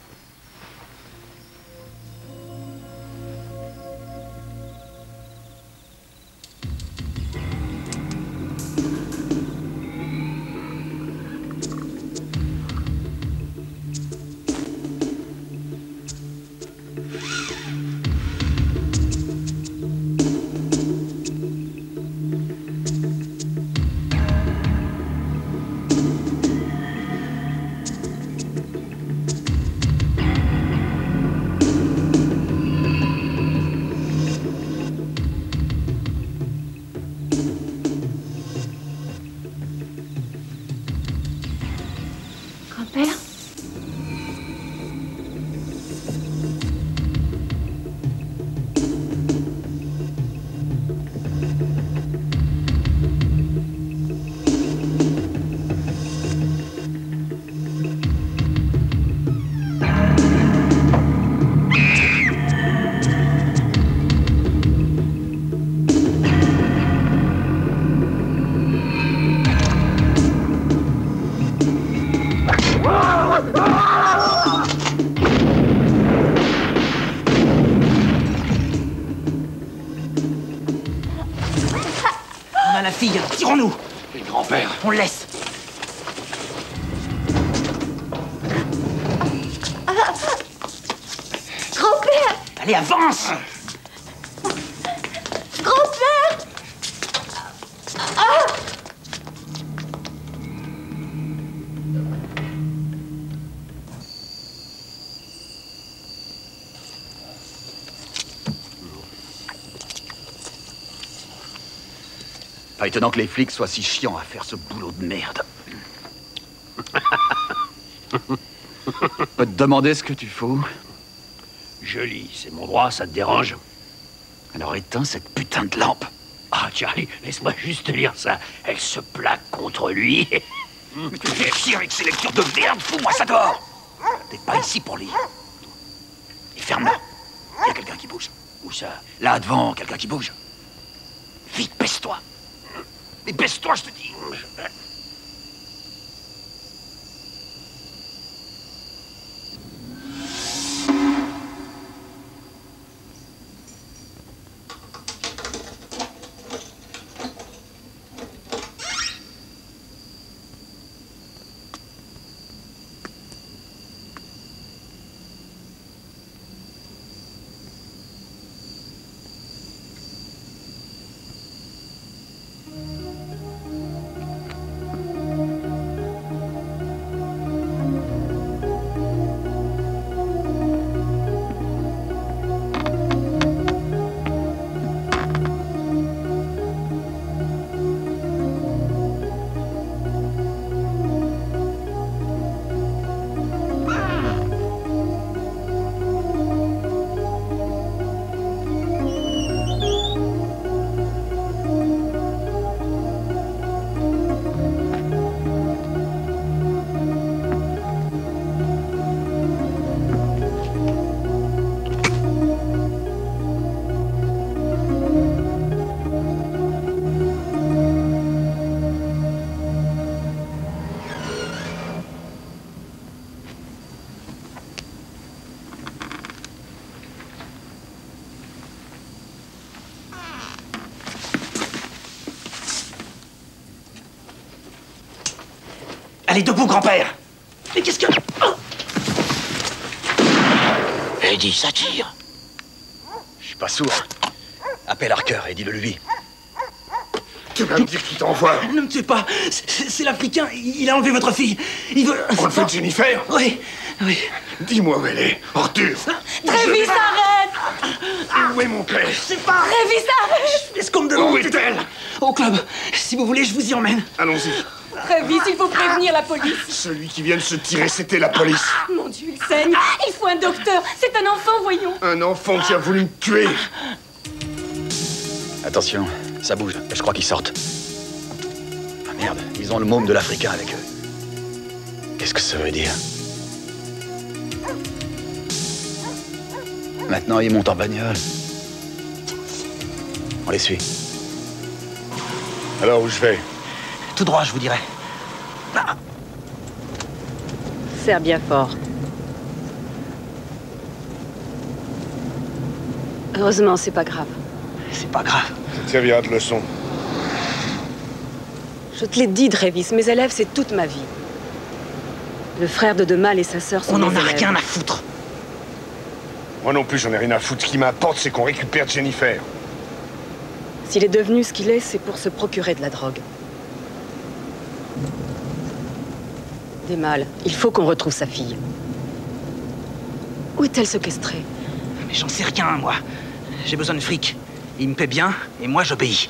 Étonnant que les flics soient si chiants à faire ce boulot de merde. Peux te demander ce que tu fous Je lis, c'est mon droit, ça te dérange? Alors éteins cette putain de lampe. Ah, Charlie, laisse-moi juste te lire ça. Elle se plaque contre lui. Mais tu fais chier avec ces lectures de merde, fous-moi ça dehors T'es pas ici pour lire. Et ferme-la. Y a quelqu'un qui bouge. Où ça? Là devant, quelqu'un qui bouge. Vite, baisse-toi. Mais Allez, debout, grand-père Mais qu'est-ce que... Oh Eddie, ça tire. Je suis pas sourd. Appelle Harker et dis-le lui. Tu vas me dire qui t'envoie Ne me tuez pas C'est l'Africain, il a enlevé votre fille Il veut... Fait de Jennifer Oui, oui. Dis-moi où elle est, Arthur Trévis, arrête Où est mon père? C'est pas... Trévis, arrête Est-ce qu'on me demande... Où est-elle? Au club. Si vous voulez, je vous y emmène. Allons-y. Trévis, il faut prévenir la police. Celui qui vient de se tirer, c'était la police. Mon Dieu, il saigne. Il faut un docteur. C'est un enfant, voyons. Un enfant qui a voulu me tuer. Attention, ça bouge. Je crois qu'ils sortent. Ah merde, ils ont le môme de l'Africain avec eux. Qu'est-ce que ça veut dire? Maintenant, ils montent en bagnole. On les suit. Alors où je vais? Tout droit, je vous Serre bien fort. Heureusement, c'est pas grave. C'est pas grave. Ça te servira de leçon. Je te l'ai dit, Drévis, mes élèves, c'est toute ma vie. Le frère de Demal et sa sœur sont On mes en a élèves. rien à foutre. Moi non plus, j'en ai rien à foutre. Ce qui m'importe, c'est qu'on récupère Jennifer. S'il est devenu ce qu'il est, c'est pour se procurer de la drogue. Il faut qu'on retrouve sa fille. Où est-elle séquestrée? Mais j'en sais rien, moi. J'ai besoin de fric. Il me paie bien, et moi, j'obéis.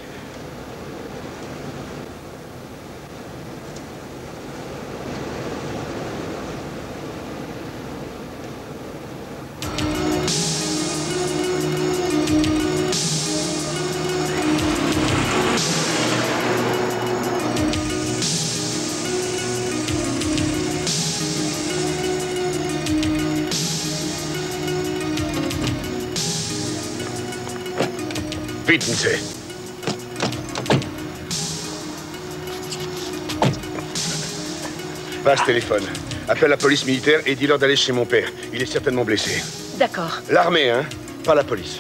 Téléphone. Appelle la police militaire et dis-leur d'aller chez mon père. Il est certainement blessé. D'accord. L'armée, hein Pas la police.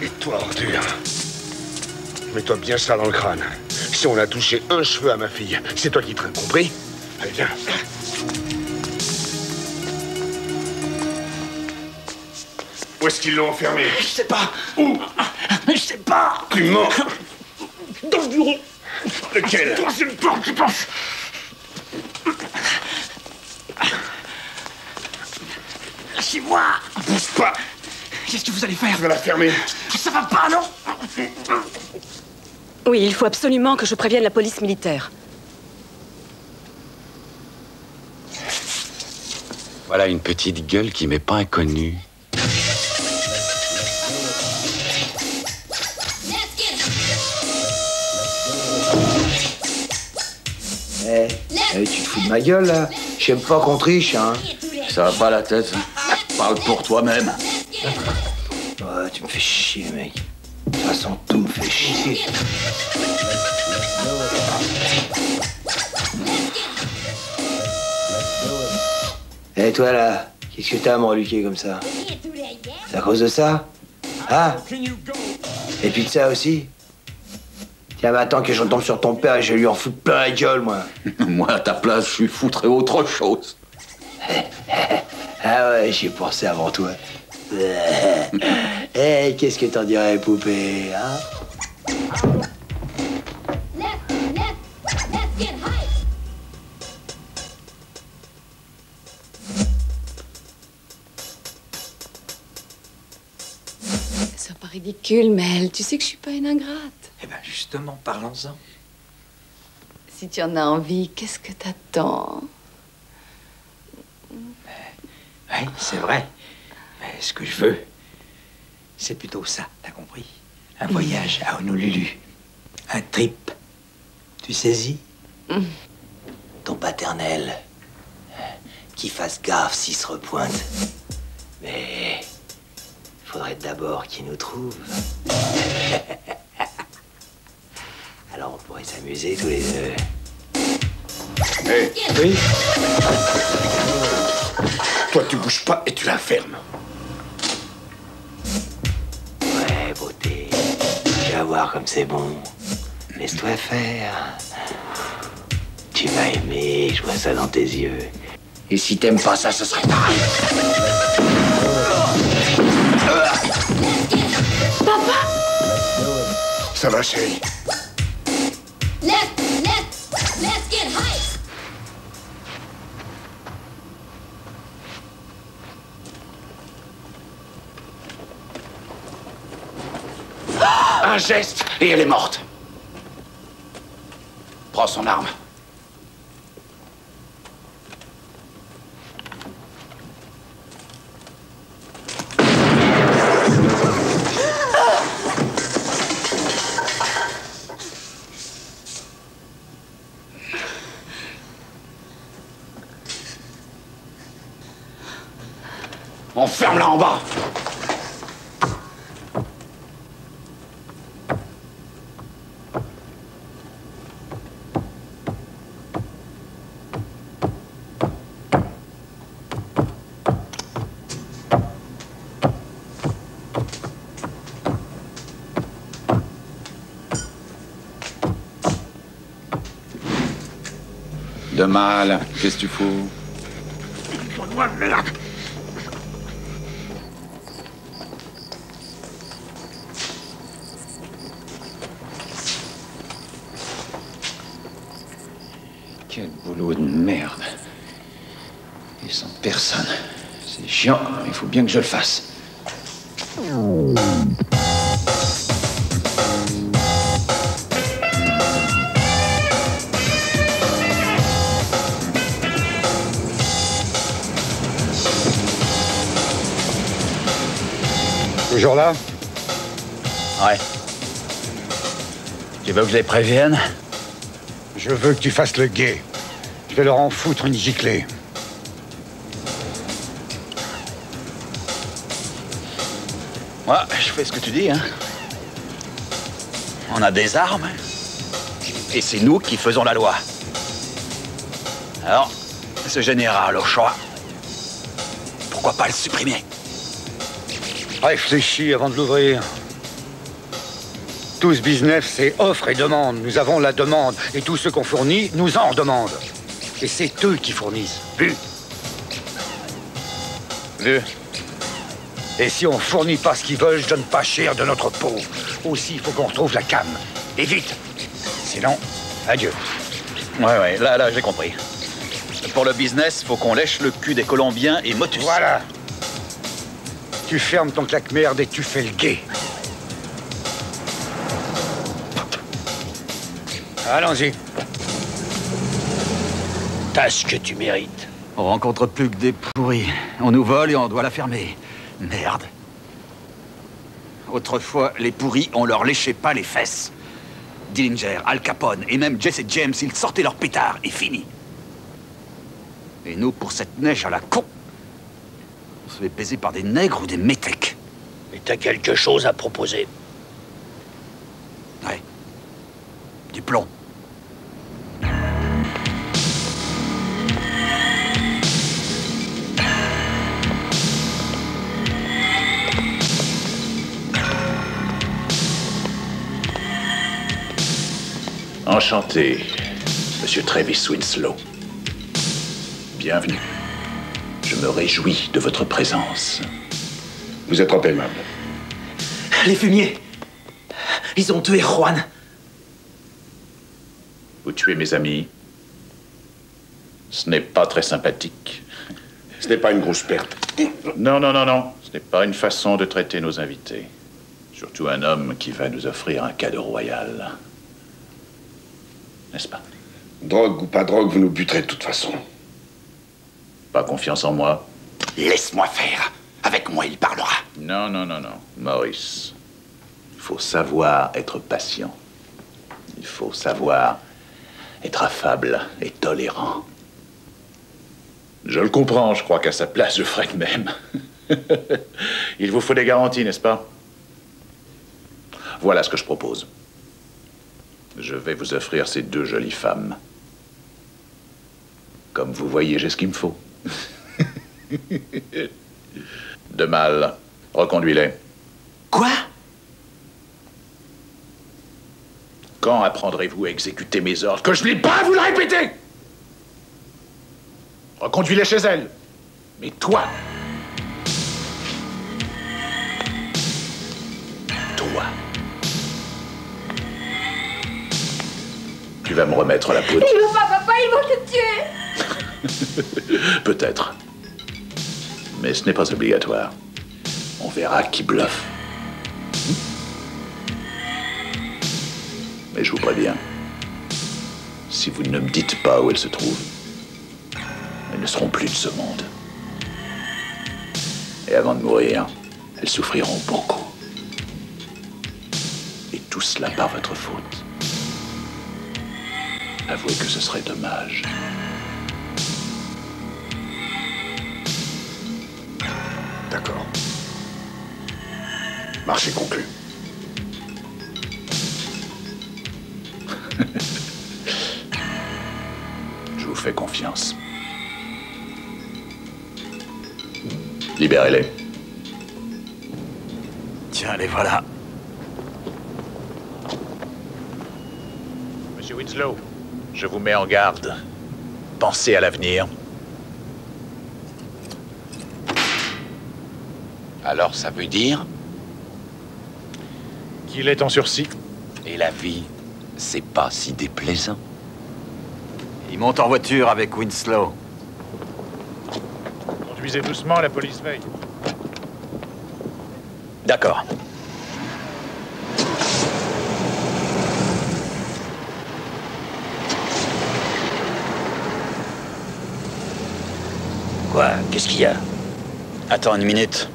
Et toi, ordure. Mets-toi bien ça dans le crâne. Si on a touché un cheveu à ma fille, c'est toi qui traînes, compris Allez, viens. Où est-ce qu'ils l'ont enfermé? Je sais pas. Où? Je sais pas. Tu mens Dans le bureau. Lequel? Troisième porte, je pense. Bouge pas. Qu'est-ce que vous allez faire? Je vais la fermer. Ça va pas, non? Oui, il faut absolument que je prévienne la police militaire. Voilà une petite gueule qui m'est pas inconnue. Eh, eh, tu te fous de ma gueule, là. J'aime pas qu'on triche, hein. Ça va pas la tête Parle pour toi-même. Ouais, tu me fais chier, mec. De toute façon, tout me fait chier. Eh, toi, là, qu'est-ce que t'as à me reluquer comme ça C'est à cause de ça Ah Et puis de ça aussi Tiens, mais attends que je retombe sur ton père et je lui en foutre plein la gueule, moi. Moi, à ta place, je lui foutrais autre chose. Ah ouais, j'y ai pensé avant toi. Eh, qu'est-ce que t'en dirais, poupée, hein C'est pas ridicule, Mel. Tu sais que je suis pas une ingrate. Eh ben justement, parlons-en. Si tu en as envie, qu'est-ce que t'attends Oui, c'est vrai. Mais ce que je veux, c'est plutôt ça, t'as compris Un voyage à Honolulu. Un trip. Tu saisis Ton paternel. Qui fasse gaffe s'il se repointe. Mais. Faudrait d'abord qu'il nous trouve. Alors on pourrait s'amuser tous les deux. Hé, Oui toi, tu bouges pas et tu la fermes. Ouais, beauté. Tu vas voir comme c'est bon. Laisse-toi faire. Tu vas aimer, je vois ça dans tes yeux. Et si t'aimes pas ça, ce serait pareil. Papa Ça va, chérie? Un geste et elle est morte. Prends son arme. Enferme-la en bas. Qu'est-ce que tu fous Quel boulot de merde. Et sans personne. C'est chiant, il faut bien que je le fasse. Là? Ouais. Tu veux que je les prévienne? Je veux que tu fasses le guet. Je vais leur en foutre une giclée. Moi, je fais ce que tu dis, hein. On a des armes. Et c'est nous qui faisons la loi. Alors, Ce général au choix. Pourquoi pas le supprimer? Réfléchis avant de l'ouvrir. Tout ce business, c'est offre et demande. Nous avons la demande. Et tout ce qu'on fournit, nous en redemandent. Et c'est eux qui fournissent. Vu Vu. Et si on fournit pas ce qu'ils veulent, je donne pas cher de notre peau. Aussi, il faut qu'on retrouve la cam. Et vite. Sinon, adieu. Ouais, ouais, là, là, j'ai compris. Pour le business, faut qu'on lèche le cul des Colombiens et Motus. Voilà. Tu fermes ton claque-merde et tu fais le guet. Allons-y. T'as ce que tu mérites. On rencontre plus que des pourris. On nous vole et on doit la fermer. Merde. Autrefois, les pourris, on leur léchait pas les fesses. Dillinger, Al Capone et même Jesse James, ils sortaient leur pétard et fini. Et nous, pour cette neige à la con, on se fait baiser par des nègres ou des métèques. Et t'as quelque chose à proposer Ouais. Du plomb. Enchanté, Monsieur Travis Winslow. Bienvenue. Je me réjouis de votre présence. Vous êtes trop aimable. Les fumiers Ils ont tué Juan Vous tuez mes amis. Ce n'est pas très sympathique. Ce n'est pas une grosse perte. Non, non, non, non. Ce n'est pas une façon de traiter nos invités. Surtout un homme qui va nous offrir un cadeau royal. N'est-ce pas? Drogue ou pas drogue, vous nous buterez de toute façon. Pas confiance en moi Laisse-moi faire. Avec moi, il parlera. Non, non, non, non. Maurice, il faut savoir être patient. Il faut savoir être affable et tolérant. Je le comprends, je crois qu'à sa place, je ferais de même. il vous faut des garanties, n'est-ce pas? Voilà ce que je propose. Je vais vous offrir ces deux jolies femmes. Comme vous voyez, j'ai ce qu'il me faut. De mal. Reconduis-les. Quoi? Quand apprendrez-vous à exécuter mes ordres? Que je n'ai pas à vous le répéter Reconduis-les chez elles. Mais toi Toi Tu vas me remettre la poudre. Ils vont pas, papa, ils vont te tuer Peut-être. Mais ce n'est pas obligatoire. On verra qui bluffe. Mais je vous préviens, si vous ne me dites pas où elles se trouvent, elles ne seront plus de ce monde. Et avant de mourir, elles souffriront beaucoup. Et tout cela par votre faute. Avouez que ce serait dommage. D'accord. Marché conclu. Je vous fais confiance. Libérez-les. Tiens, les voilà. Monsieur Winslow, je vous mets en garde. Pensez à l'avenir. Alors ça veut dire Qu'il est en sursis. Et la vie, c'est pas si déplaisant. Il monte en voiture avec Winslow. Conduisez doucement, la police veille. D'accord. Quoi? Qu'est-ce qu'il y a? Attends une minute.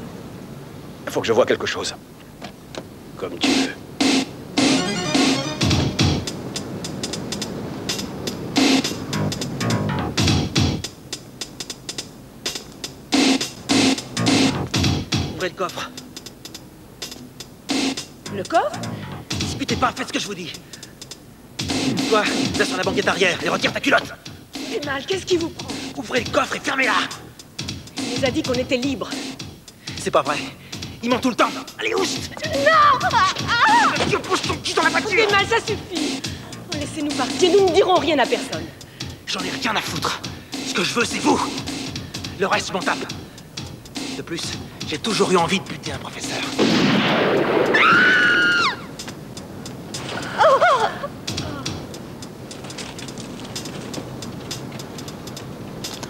Il faut que je vois quelque chose. Comme tu veux. Ouvrez le coffre. Le coffre? Disputez pas, faites ce que je vous dis. Toi, descends la banquette arrière et retire ta culotte. C'est mal, qu'est-ce qui vous prend? Ouvrez le coffre et fermez-la Il nous a dit qu'on était libre. C'est pas vrai. Il ment tout le temps. Allez, oust Non ah, Tu pousses ton cul dans la voiture C'est mal, ça suffit. Laissez-nous partir, nous ne dirons rien à personne. J'en ai rien à foutre. Ce que je veux, c'est vous. Le reste m'en tape. De plus, j'ai toujours eu envie de buter un professeur.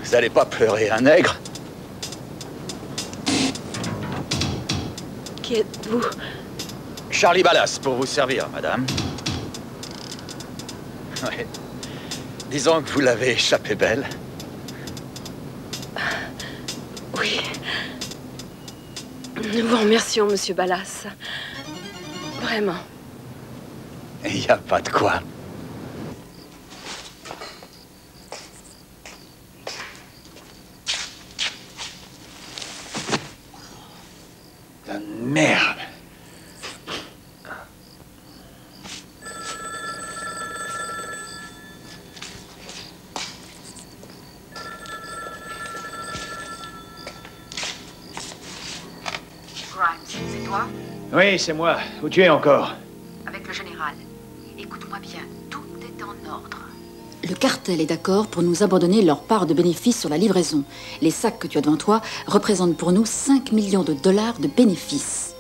Vous allez pas pleurer un nègre? Qui êtes-vous Charlie Ballas, pour vous servir, madame. Ouais. Disons que vous l'avez échappé belle. Oui. Nous vous remercions, monsieur Ballas. Vraiment. Il n'y a pas de quoi. La merde. Grimes, c'est toi Oui, c'est moi. Où tu es encore Avec le général. Écoute-moi bien, tout est en ordre. Le cartel est d'accord pour nous abandonner leur part de bénéfices sur la livraison. Les sacs que tu as devant toi représentent pour nous 5 millions de dollars de bénéfices.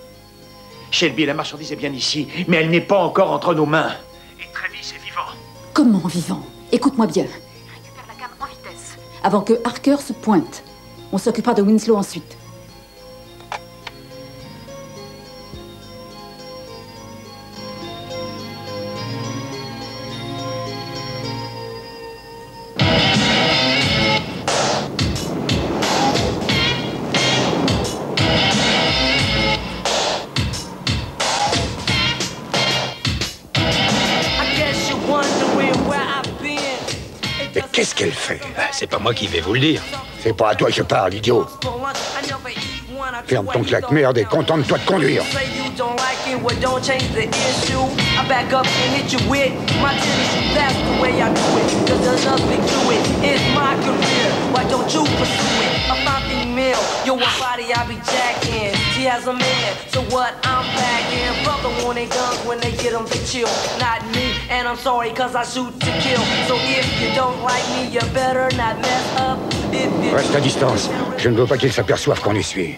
Shelby, la marchandise est bien ici, mais elle n'est pas encore entre nos mains. Et Travis est vivant. Comment vivant? Écoute-moi bien. Récupère la cam en vitesse. Avant que Harker se pointe, on s'occupera de Winslow ensuite. Moi qui vais vous le dire. C'est pas à toi que je parle, idiot. Ferme ton claque merde et contente-toi de conduire. meal. Yo, what body I be jacking? She has a man, so what I'm packing. Brother wanting guns when they get them to chill. Not me, and I'm sorry, cause I shoot to kill. So if you don't like me, you better not mess up. Reste à distance. Je ne veux pas qu'ils s'aperçoivent qu'on les suit.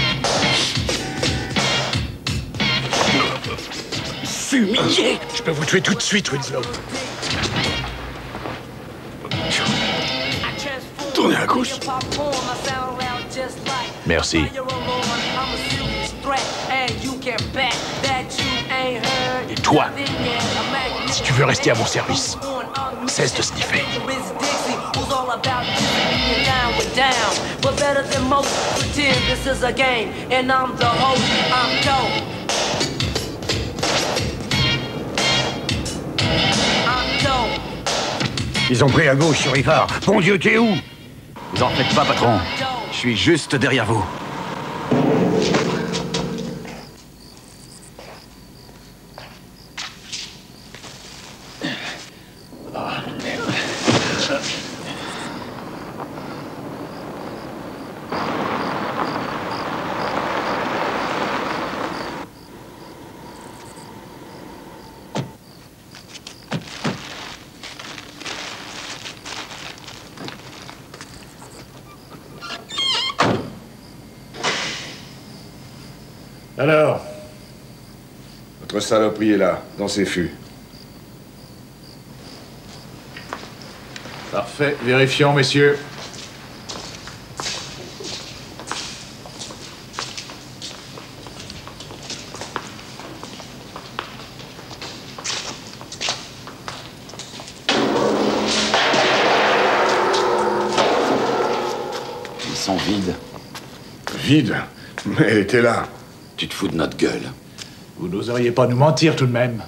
Fumigé Je peux vous tuer tout de suite, Winslow. Tournez à gauche. Merci. Et toi, si tu veux rester à mon service, cesse de sniffer. But better than most, pretend this is a game, and I'm the host. I'm dope. Ils ont pris à gauche sur Rivard. Bon Dieu, t'es où? Vous en faites pas, patron. Je suis juste derrière vous. Alors Votre saloperie est là, dans ses fûts. Parfait, vérifions, messieurs. Ils sont vides. Vide Mais elle était là. Tu te fous de notre gueule. Vous n'oseriez pas nous mentir tout de même.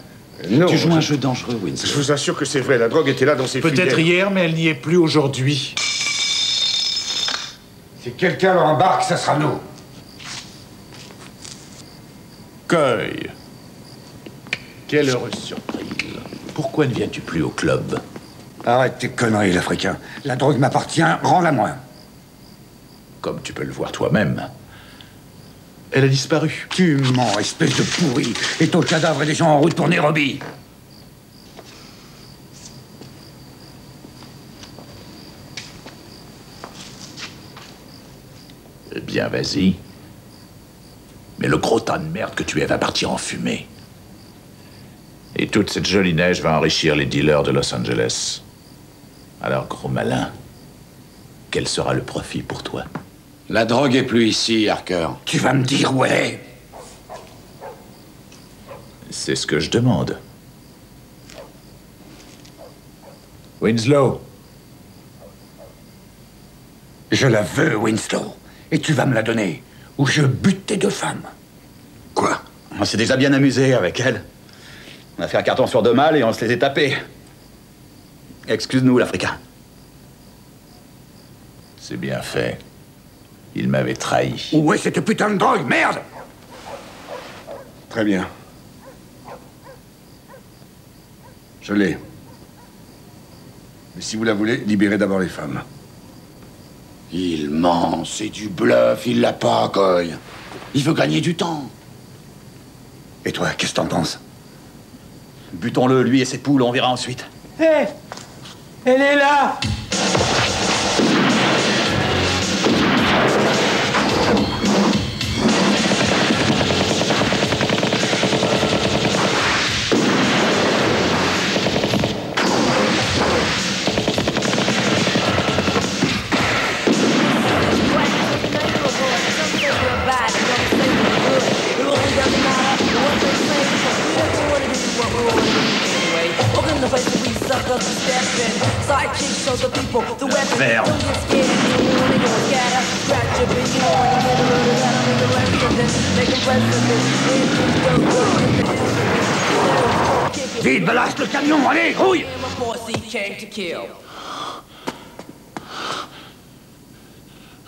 Non. tu joues je- un jeu dangereux, Winslow. Je vous assure que c'est vrai, la drogue était là dans ses Peut-être hier, mais elle n'y est plus aujourd'hui. Si quelqu'un leur embarque, ça sera nous. Cueil. Quelle heureuse surprise. Pourquoi ne viens-tu plus au club? Arrête tes conneries, l'Africain. La drogue m'appartient, rends-la moi. Comme tu peux le voir toi-même. Elle a disparu. Tu mens, espèce de pourri. Et ton cadavre est déjà en route pour Nairobi. Eh bien, vas-y. Mais le gros tas de merde que tu es va partir en fumée. Et toute cette jolie neige va enrichir les dealers de Los Angeles. Alors, gros malin, quel sera le profit pour toi? La drogue est plus ici, Harker. Tu vas me dire où elle est C'est ce que je demande. Winslow, Je la veux, Winslow. Et tu vas me la donner. Ou je bute tes deux femmes. Quoi? On s'est déjà bien amusé avec elle. On a fait un carton sur deux mâles et on se les est tapés. Excuse-nous, l'Africain. c'est bien fait. Il m'avait trahi. Où est cette putain de drogue Merde Très bien. Je l'ai. Mais si vous la voulez, libérez d'abord les femmes. Il ment, c'est du bluff, il l'a pas, Coy. Il veut gagner du temps. Et toi, qu'est-ce que t'en penses? Butons-le, lui et ses poules, on verra ensuite. Hé Elle est là Le camion, allez, grouille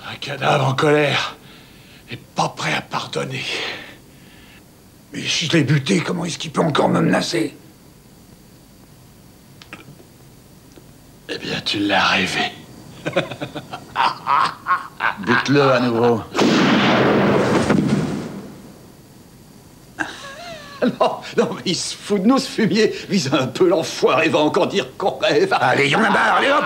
Un cadavre en colère. Et pas prêt à pardonner. Mais si je l'ai buté, comment est-ce qu'il peut encore me menacer? Eh bien, tu l'as rêvé. Bute-le à nouveau. Non, non, mais il se fout de nous, ce fumier. Vise un peu l'enfoiré, va encore dire qu'on rêve. Allez, y'en a marre, allez hop,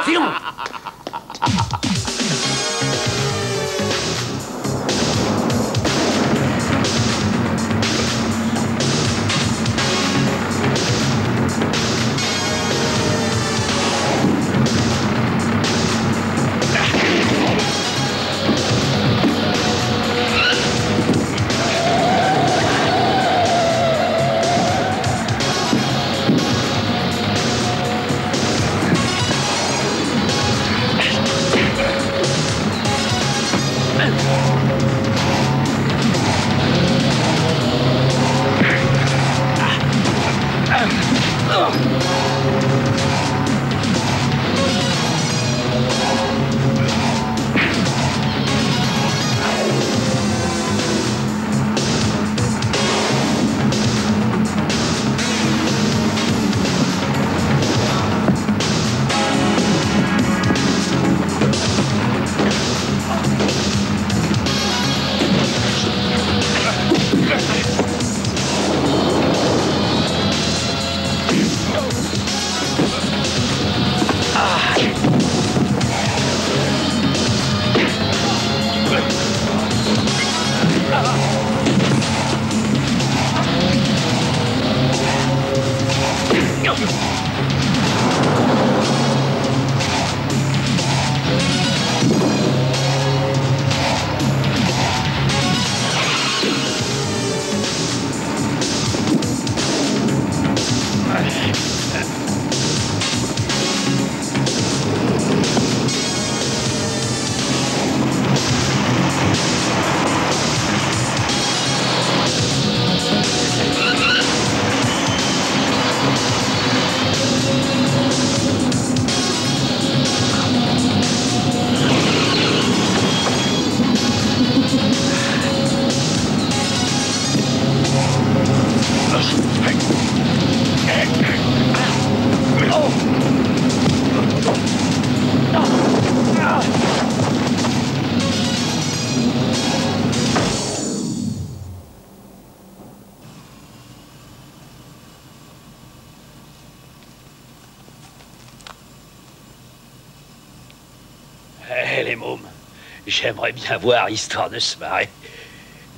bien voir, histoire de se marrer,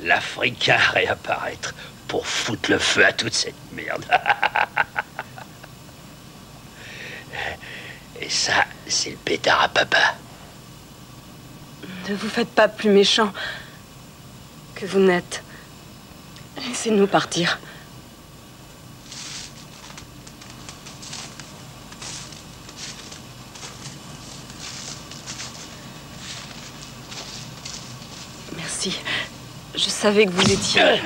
l'Africain réapparaître pour foutre le feu à toute cette merde. Et ça, c'est le pétard à papa. Ne vous faites pas plus méchant que vous n'êtes. Laissez-nous partir. Merci. Je savais que vous étiez...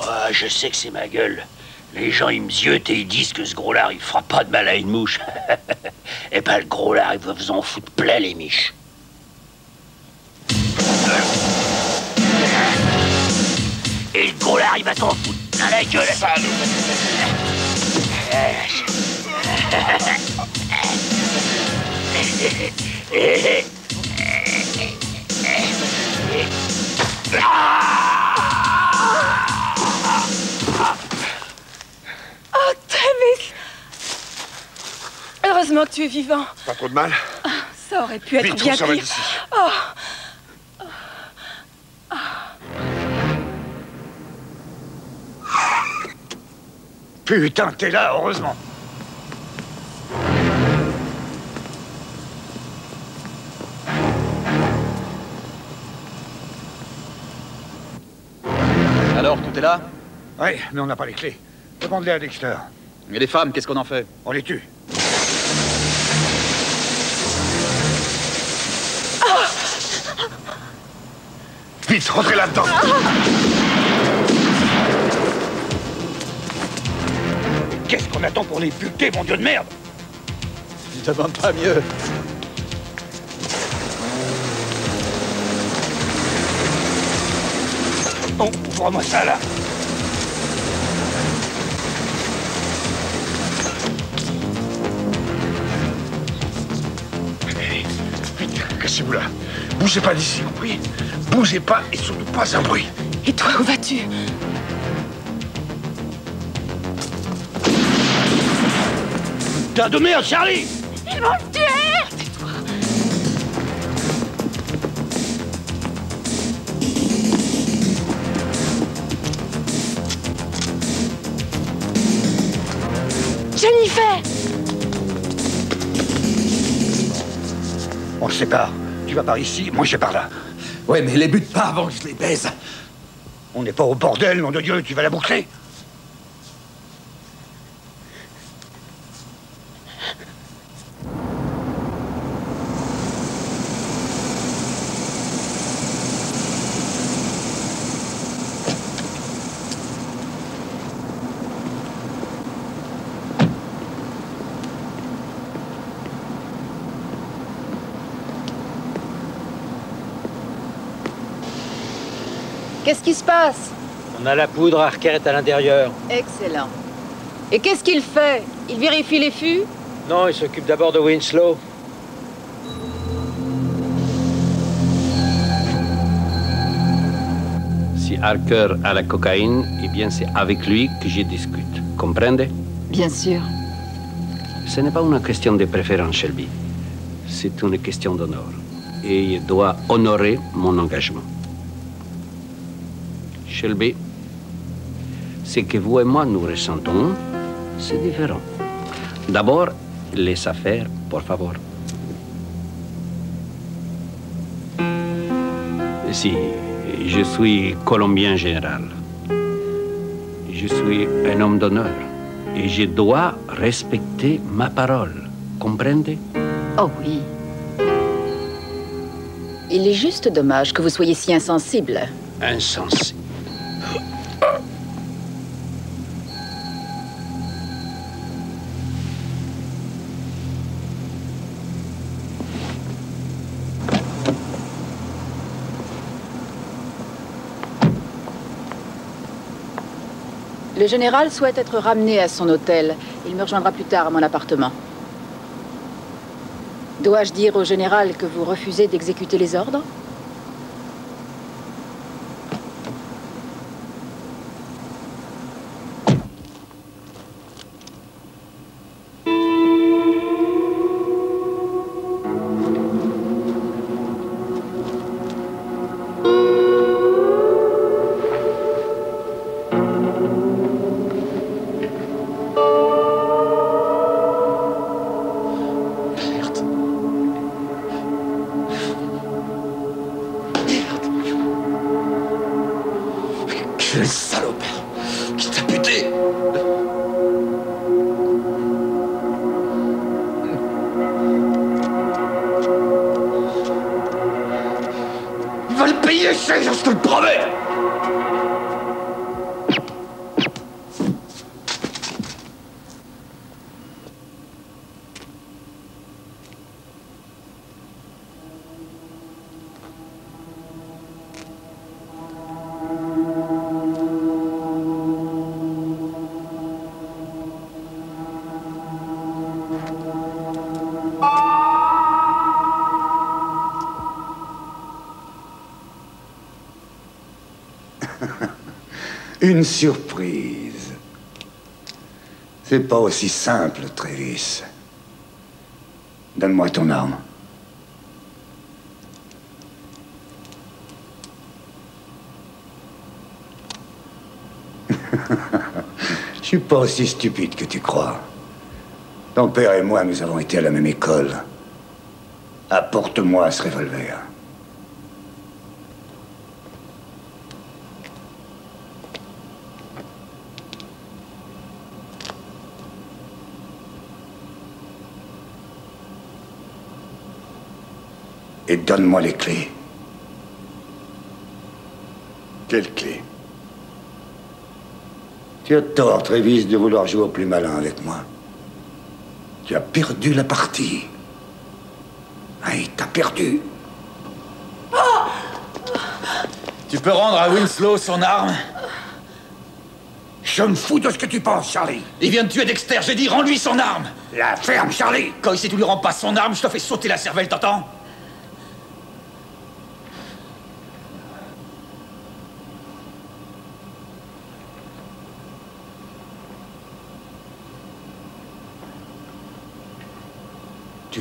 Oh, je sais que c'est ma gueule. Les gens, ils me ziotent et ils disent que ce gros lard, il fera pas de mal à une mouche. Eh ben, le gros lard, il va vous en foutre plein les miches. Il va t'en foutre plein la gueule. Oh, Travis Heureusement que tu es vivant. Pas trop de mal Ça aurait pu être Vite, bien on s'en va pire. d'ici. Oh. Putain, t'es là, heureusement. Alors, tout est là? Oui, mais on n'a pas les clés. Demande-les à Dexter. Et les femmes, qu'est-ce qu'on en fait? On les tue. Vite, rentrez là-dedans. Qu'est-ce qu'on attend pour les buter, mon dieu de merde Je demande pas mieux. Bon, ouvre-moi ça, là. Vite, cassez-vous là. Bougez pas d'ici, compris Bougez pas et surtout pas un bruit. Et toi, où vas-tu? Putain de merde, Charlie Ils vont le tuer Jennifer On se sépare. Tu vas par ici, moi je vais par là. Ouais, mais les bute pas avant que je les baise. On n'est pas au bordel, nom de Dieu, tu vas la boucler Qu'est-ce qui se passe On a la poudre, Harker est à l'intérieur. Excellent. Et qu'est-ce qu'il fait Il vérifie les fûts Non, il s'occupe d'abord de Winslow. Si Harker a la cocaïne, eh bien c'est avec lui que je discute. Comprende? Bien sûr. Ce n'est pas une question de préférence, Shelby. C'est une question d'honneur. Et je dois honorer mon engagement. Shelby, ce que vous et moi nous ressentons, c'est différent. D'abord, les affaires, por favor. Si, je suis colombien général. Je suis un homme d'honneur. Et je dois respecter ma parole. Comprende Oh oui. Il est juste dommage que vous soyez si insensible. Insensé. Le général souhaite être ramené à son hôtel. Il me rejoindra plus tard à mon appartement. Dois-je dire au général que vous refusez d'exécuter les ordres? Une surprise. C'est pas aussi simple, Trévis. Donne-moi ton arme. Je suis pas aussi stupide que tu crois. Ton père et moi, nous avons été à la même école. Apporte-moi ce revolver. Et donne-moi les clés. Quelle clé Tu as tort, Trévis, de vouloir jouer au plus malin avec moi. Tu as perdu la partie. Hey, t'as perdu. Tu peux rendre à Winslow son arme? Je me fous de ce que tu penses, Charlie. Il vient de tuer Dexter, j'ai dit rends-lui son arme La ferme, Charlie Quand il sait que tu lui rends pas son arme, je te fais sauter la cervelle, t'entends?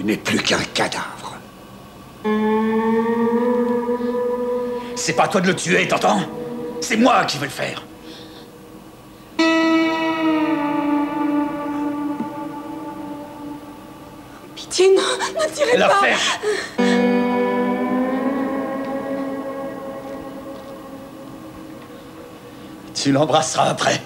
Tu n'es plus qu'un cadavre. C'est pas à toi de le tuer, t'entends? C'est moi qui veux le faire. Pitié, non, ne tirez La pas. faire Tu l'embrasseras après.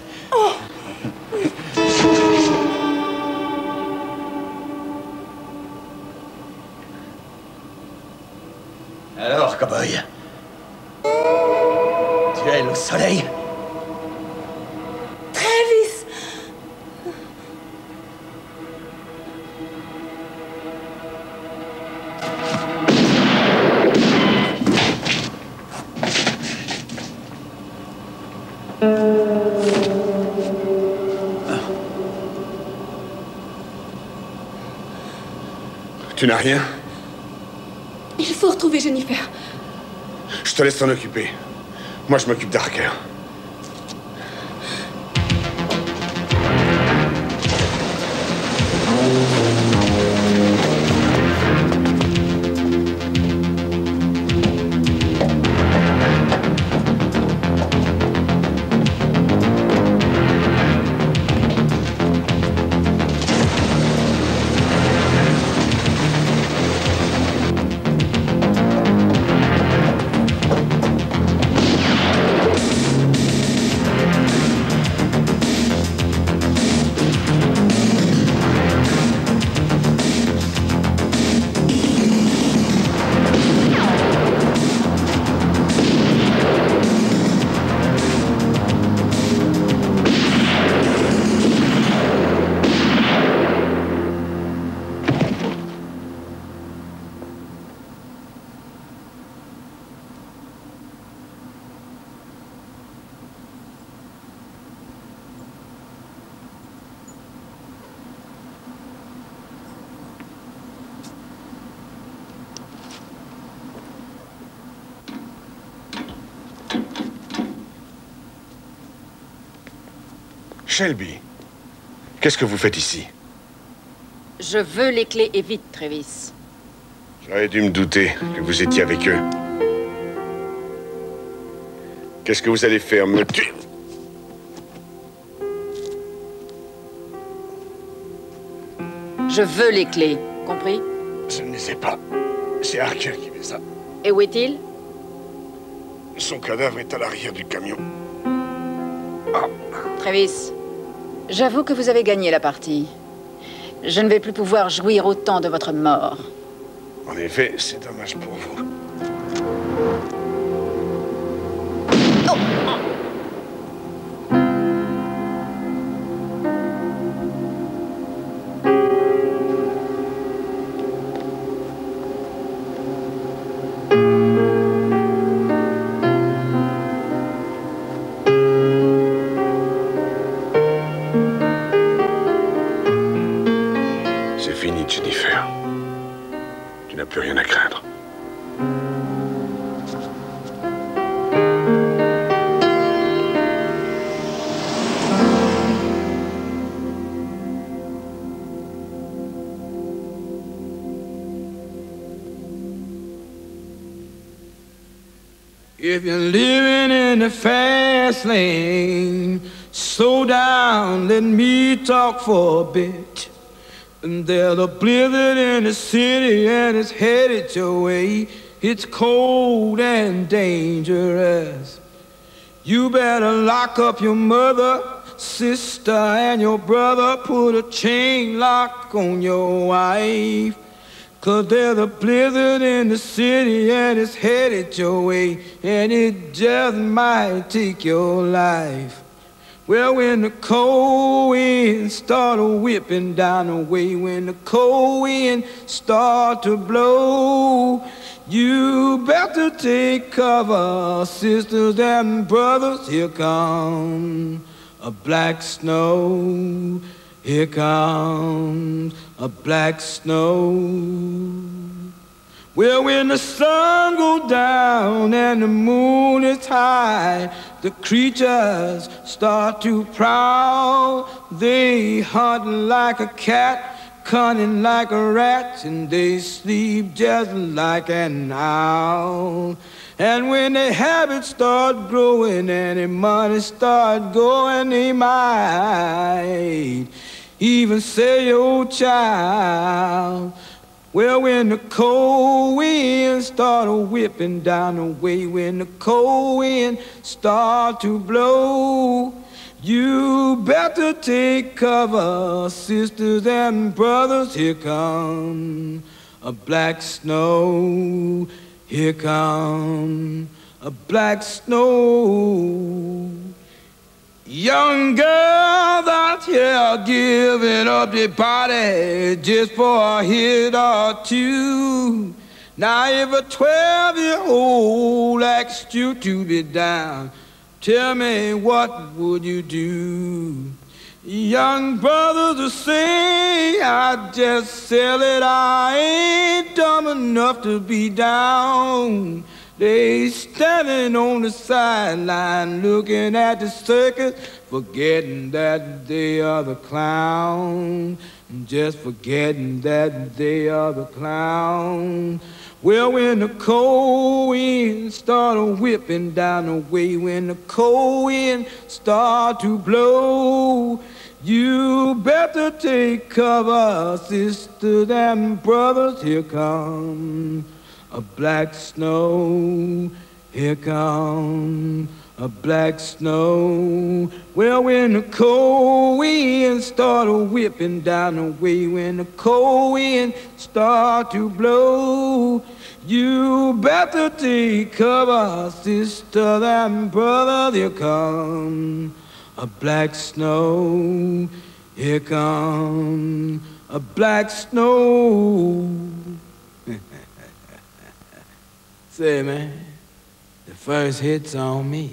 Tu n'as rien Il faut retrouver Jennifer. Je te laisse t'en occuper. Moi, je m'occupe d'Harker. Shelby, qu'est-ce que vous faites ici? Je veux les clés et vite, Travis. J'aurais dû me douter que vous étiez avec eux. Qu'est-ce que vous allez faire? Me tuer? Je veux les clés, compris? Je ne les ai pas. C'est Harker qui fait ça. Et où est-il? Son cadavre est à l'arrière du camion. Travis, j'avoue que vous avez gagné la partie. Je ne vais plus pouvoir jouir autant de votre mort. En effet, c'est dommage pour vous. The fast lane, slow down, let me talk for a bit. And there's a blizzard in the city and it's headed your way. It's cold and dangerous. You better lock up your mother, sister, and your brother. Put a chain lock on your wife. Cause there's a blizzard in the city and it's headed your way, and it just might take your life. Well, when the cold wind start whipping down the way, when the cold wind start to blow, you better take cover, sisters and brothers. Here comes a black snow. Here comes a black snow. Well, when the sun goes down and the moon is high, the creatures start to prowl. They hunt like a cat, cunning like a rat, and they sleep just like an owl. And when their habits start growing and their money start going, they might even say, oh child. Well, when the cold wind start a whipping down the way, when the cold wind start to blow, you better take cover, sisters and brothers. Here come a black snow. Here come a black snow. Young girls out here giving up their body just for a hit or two. Now if a 12 year old asked you to be down, tell me what would you do? Young brothers will say, I just sell it, I ain't dumb enough to be down. They standing on the sideline looking at the circus, forgetting that they are the clown. Just forgetting that they are the clown. Well, when the cold wind started whipping down the way, when the cold wind start to blow, you better take cover, sisters and brothers. Here come a black snow. Here come a black snow. Well, when the cold wind started whipping down the way, when the cold wind start to blow, you better take cover, sister and brother. Here come a black snow. Here come a black snow. Say, man, the first hit's on me.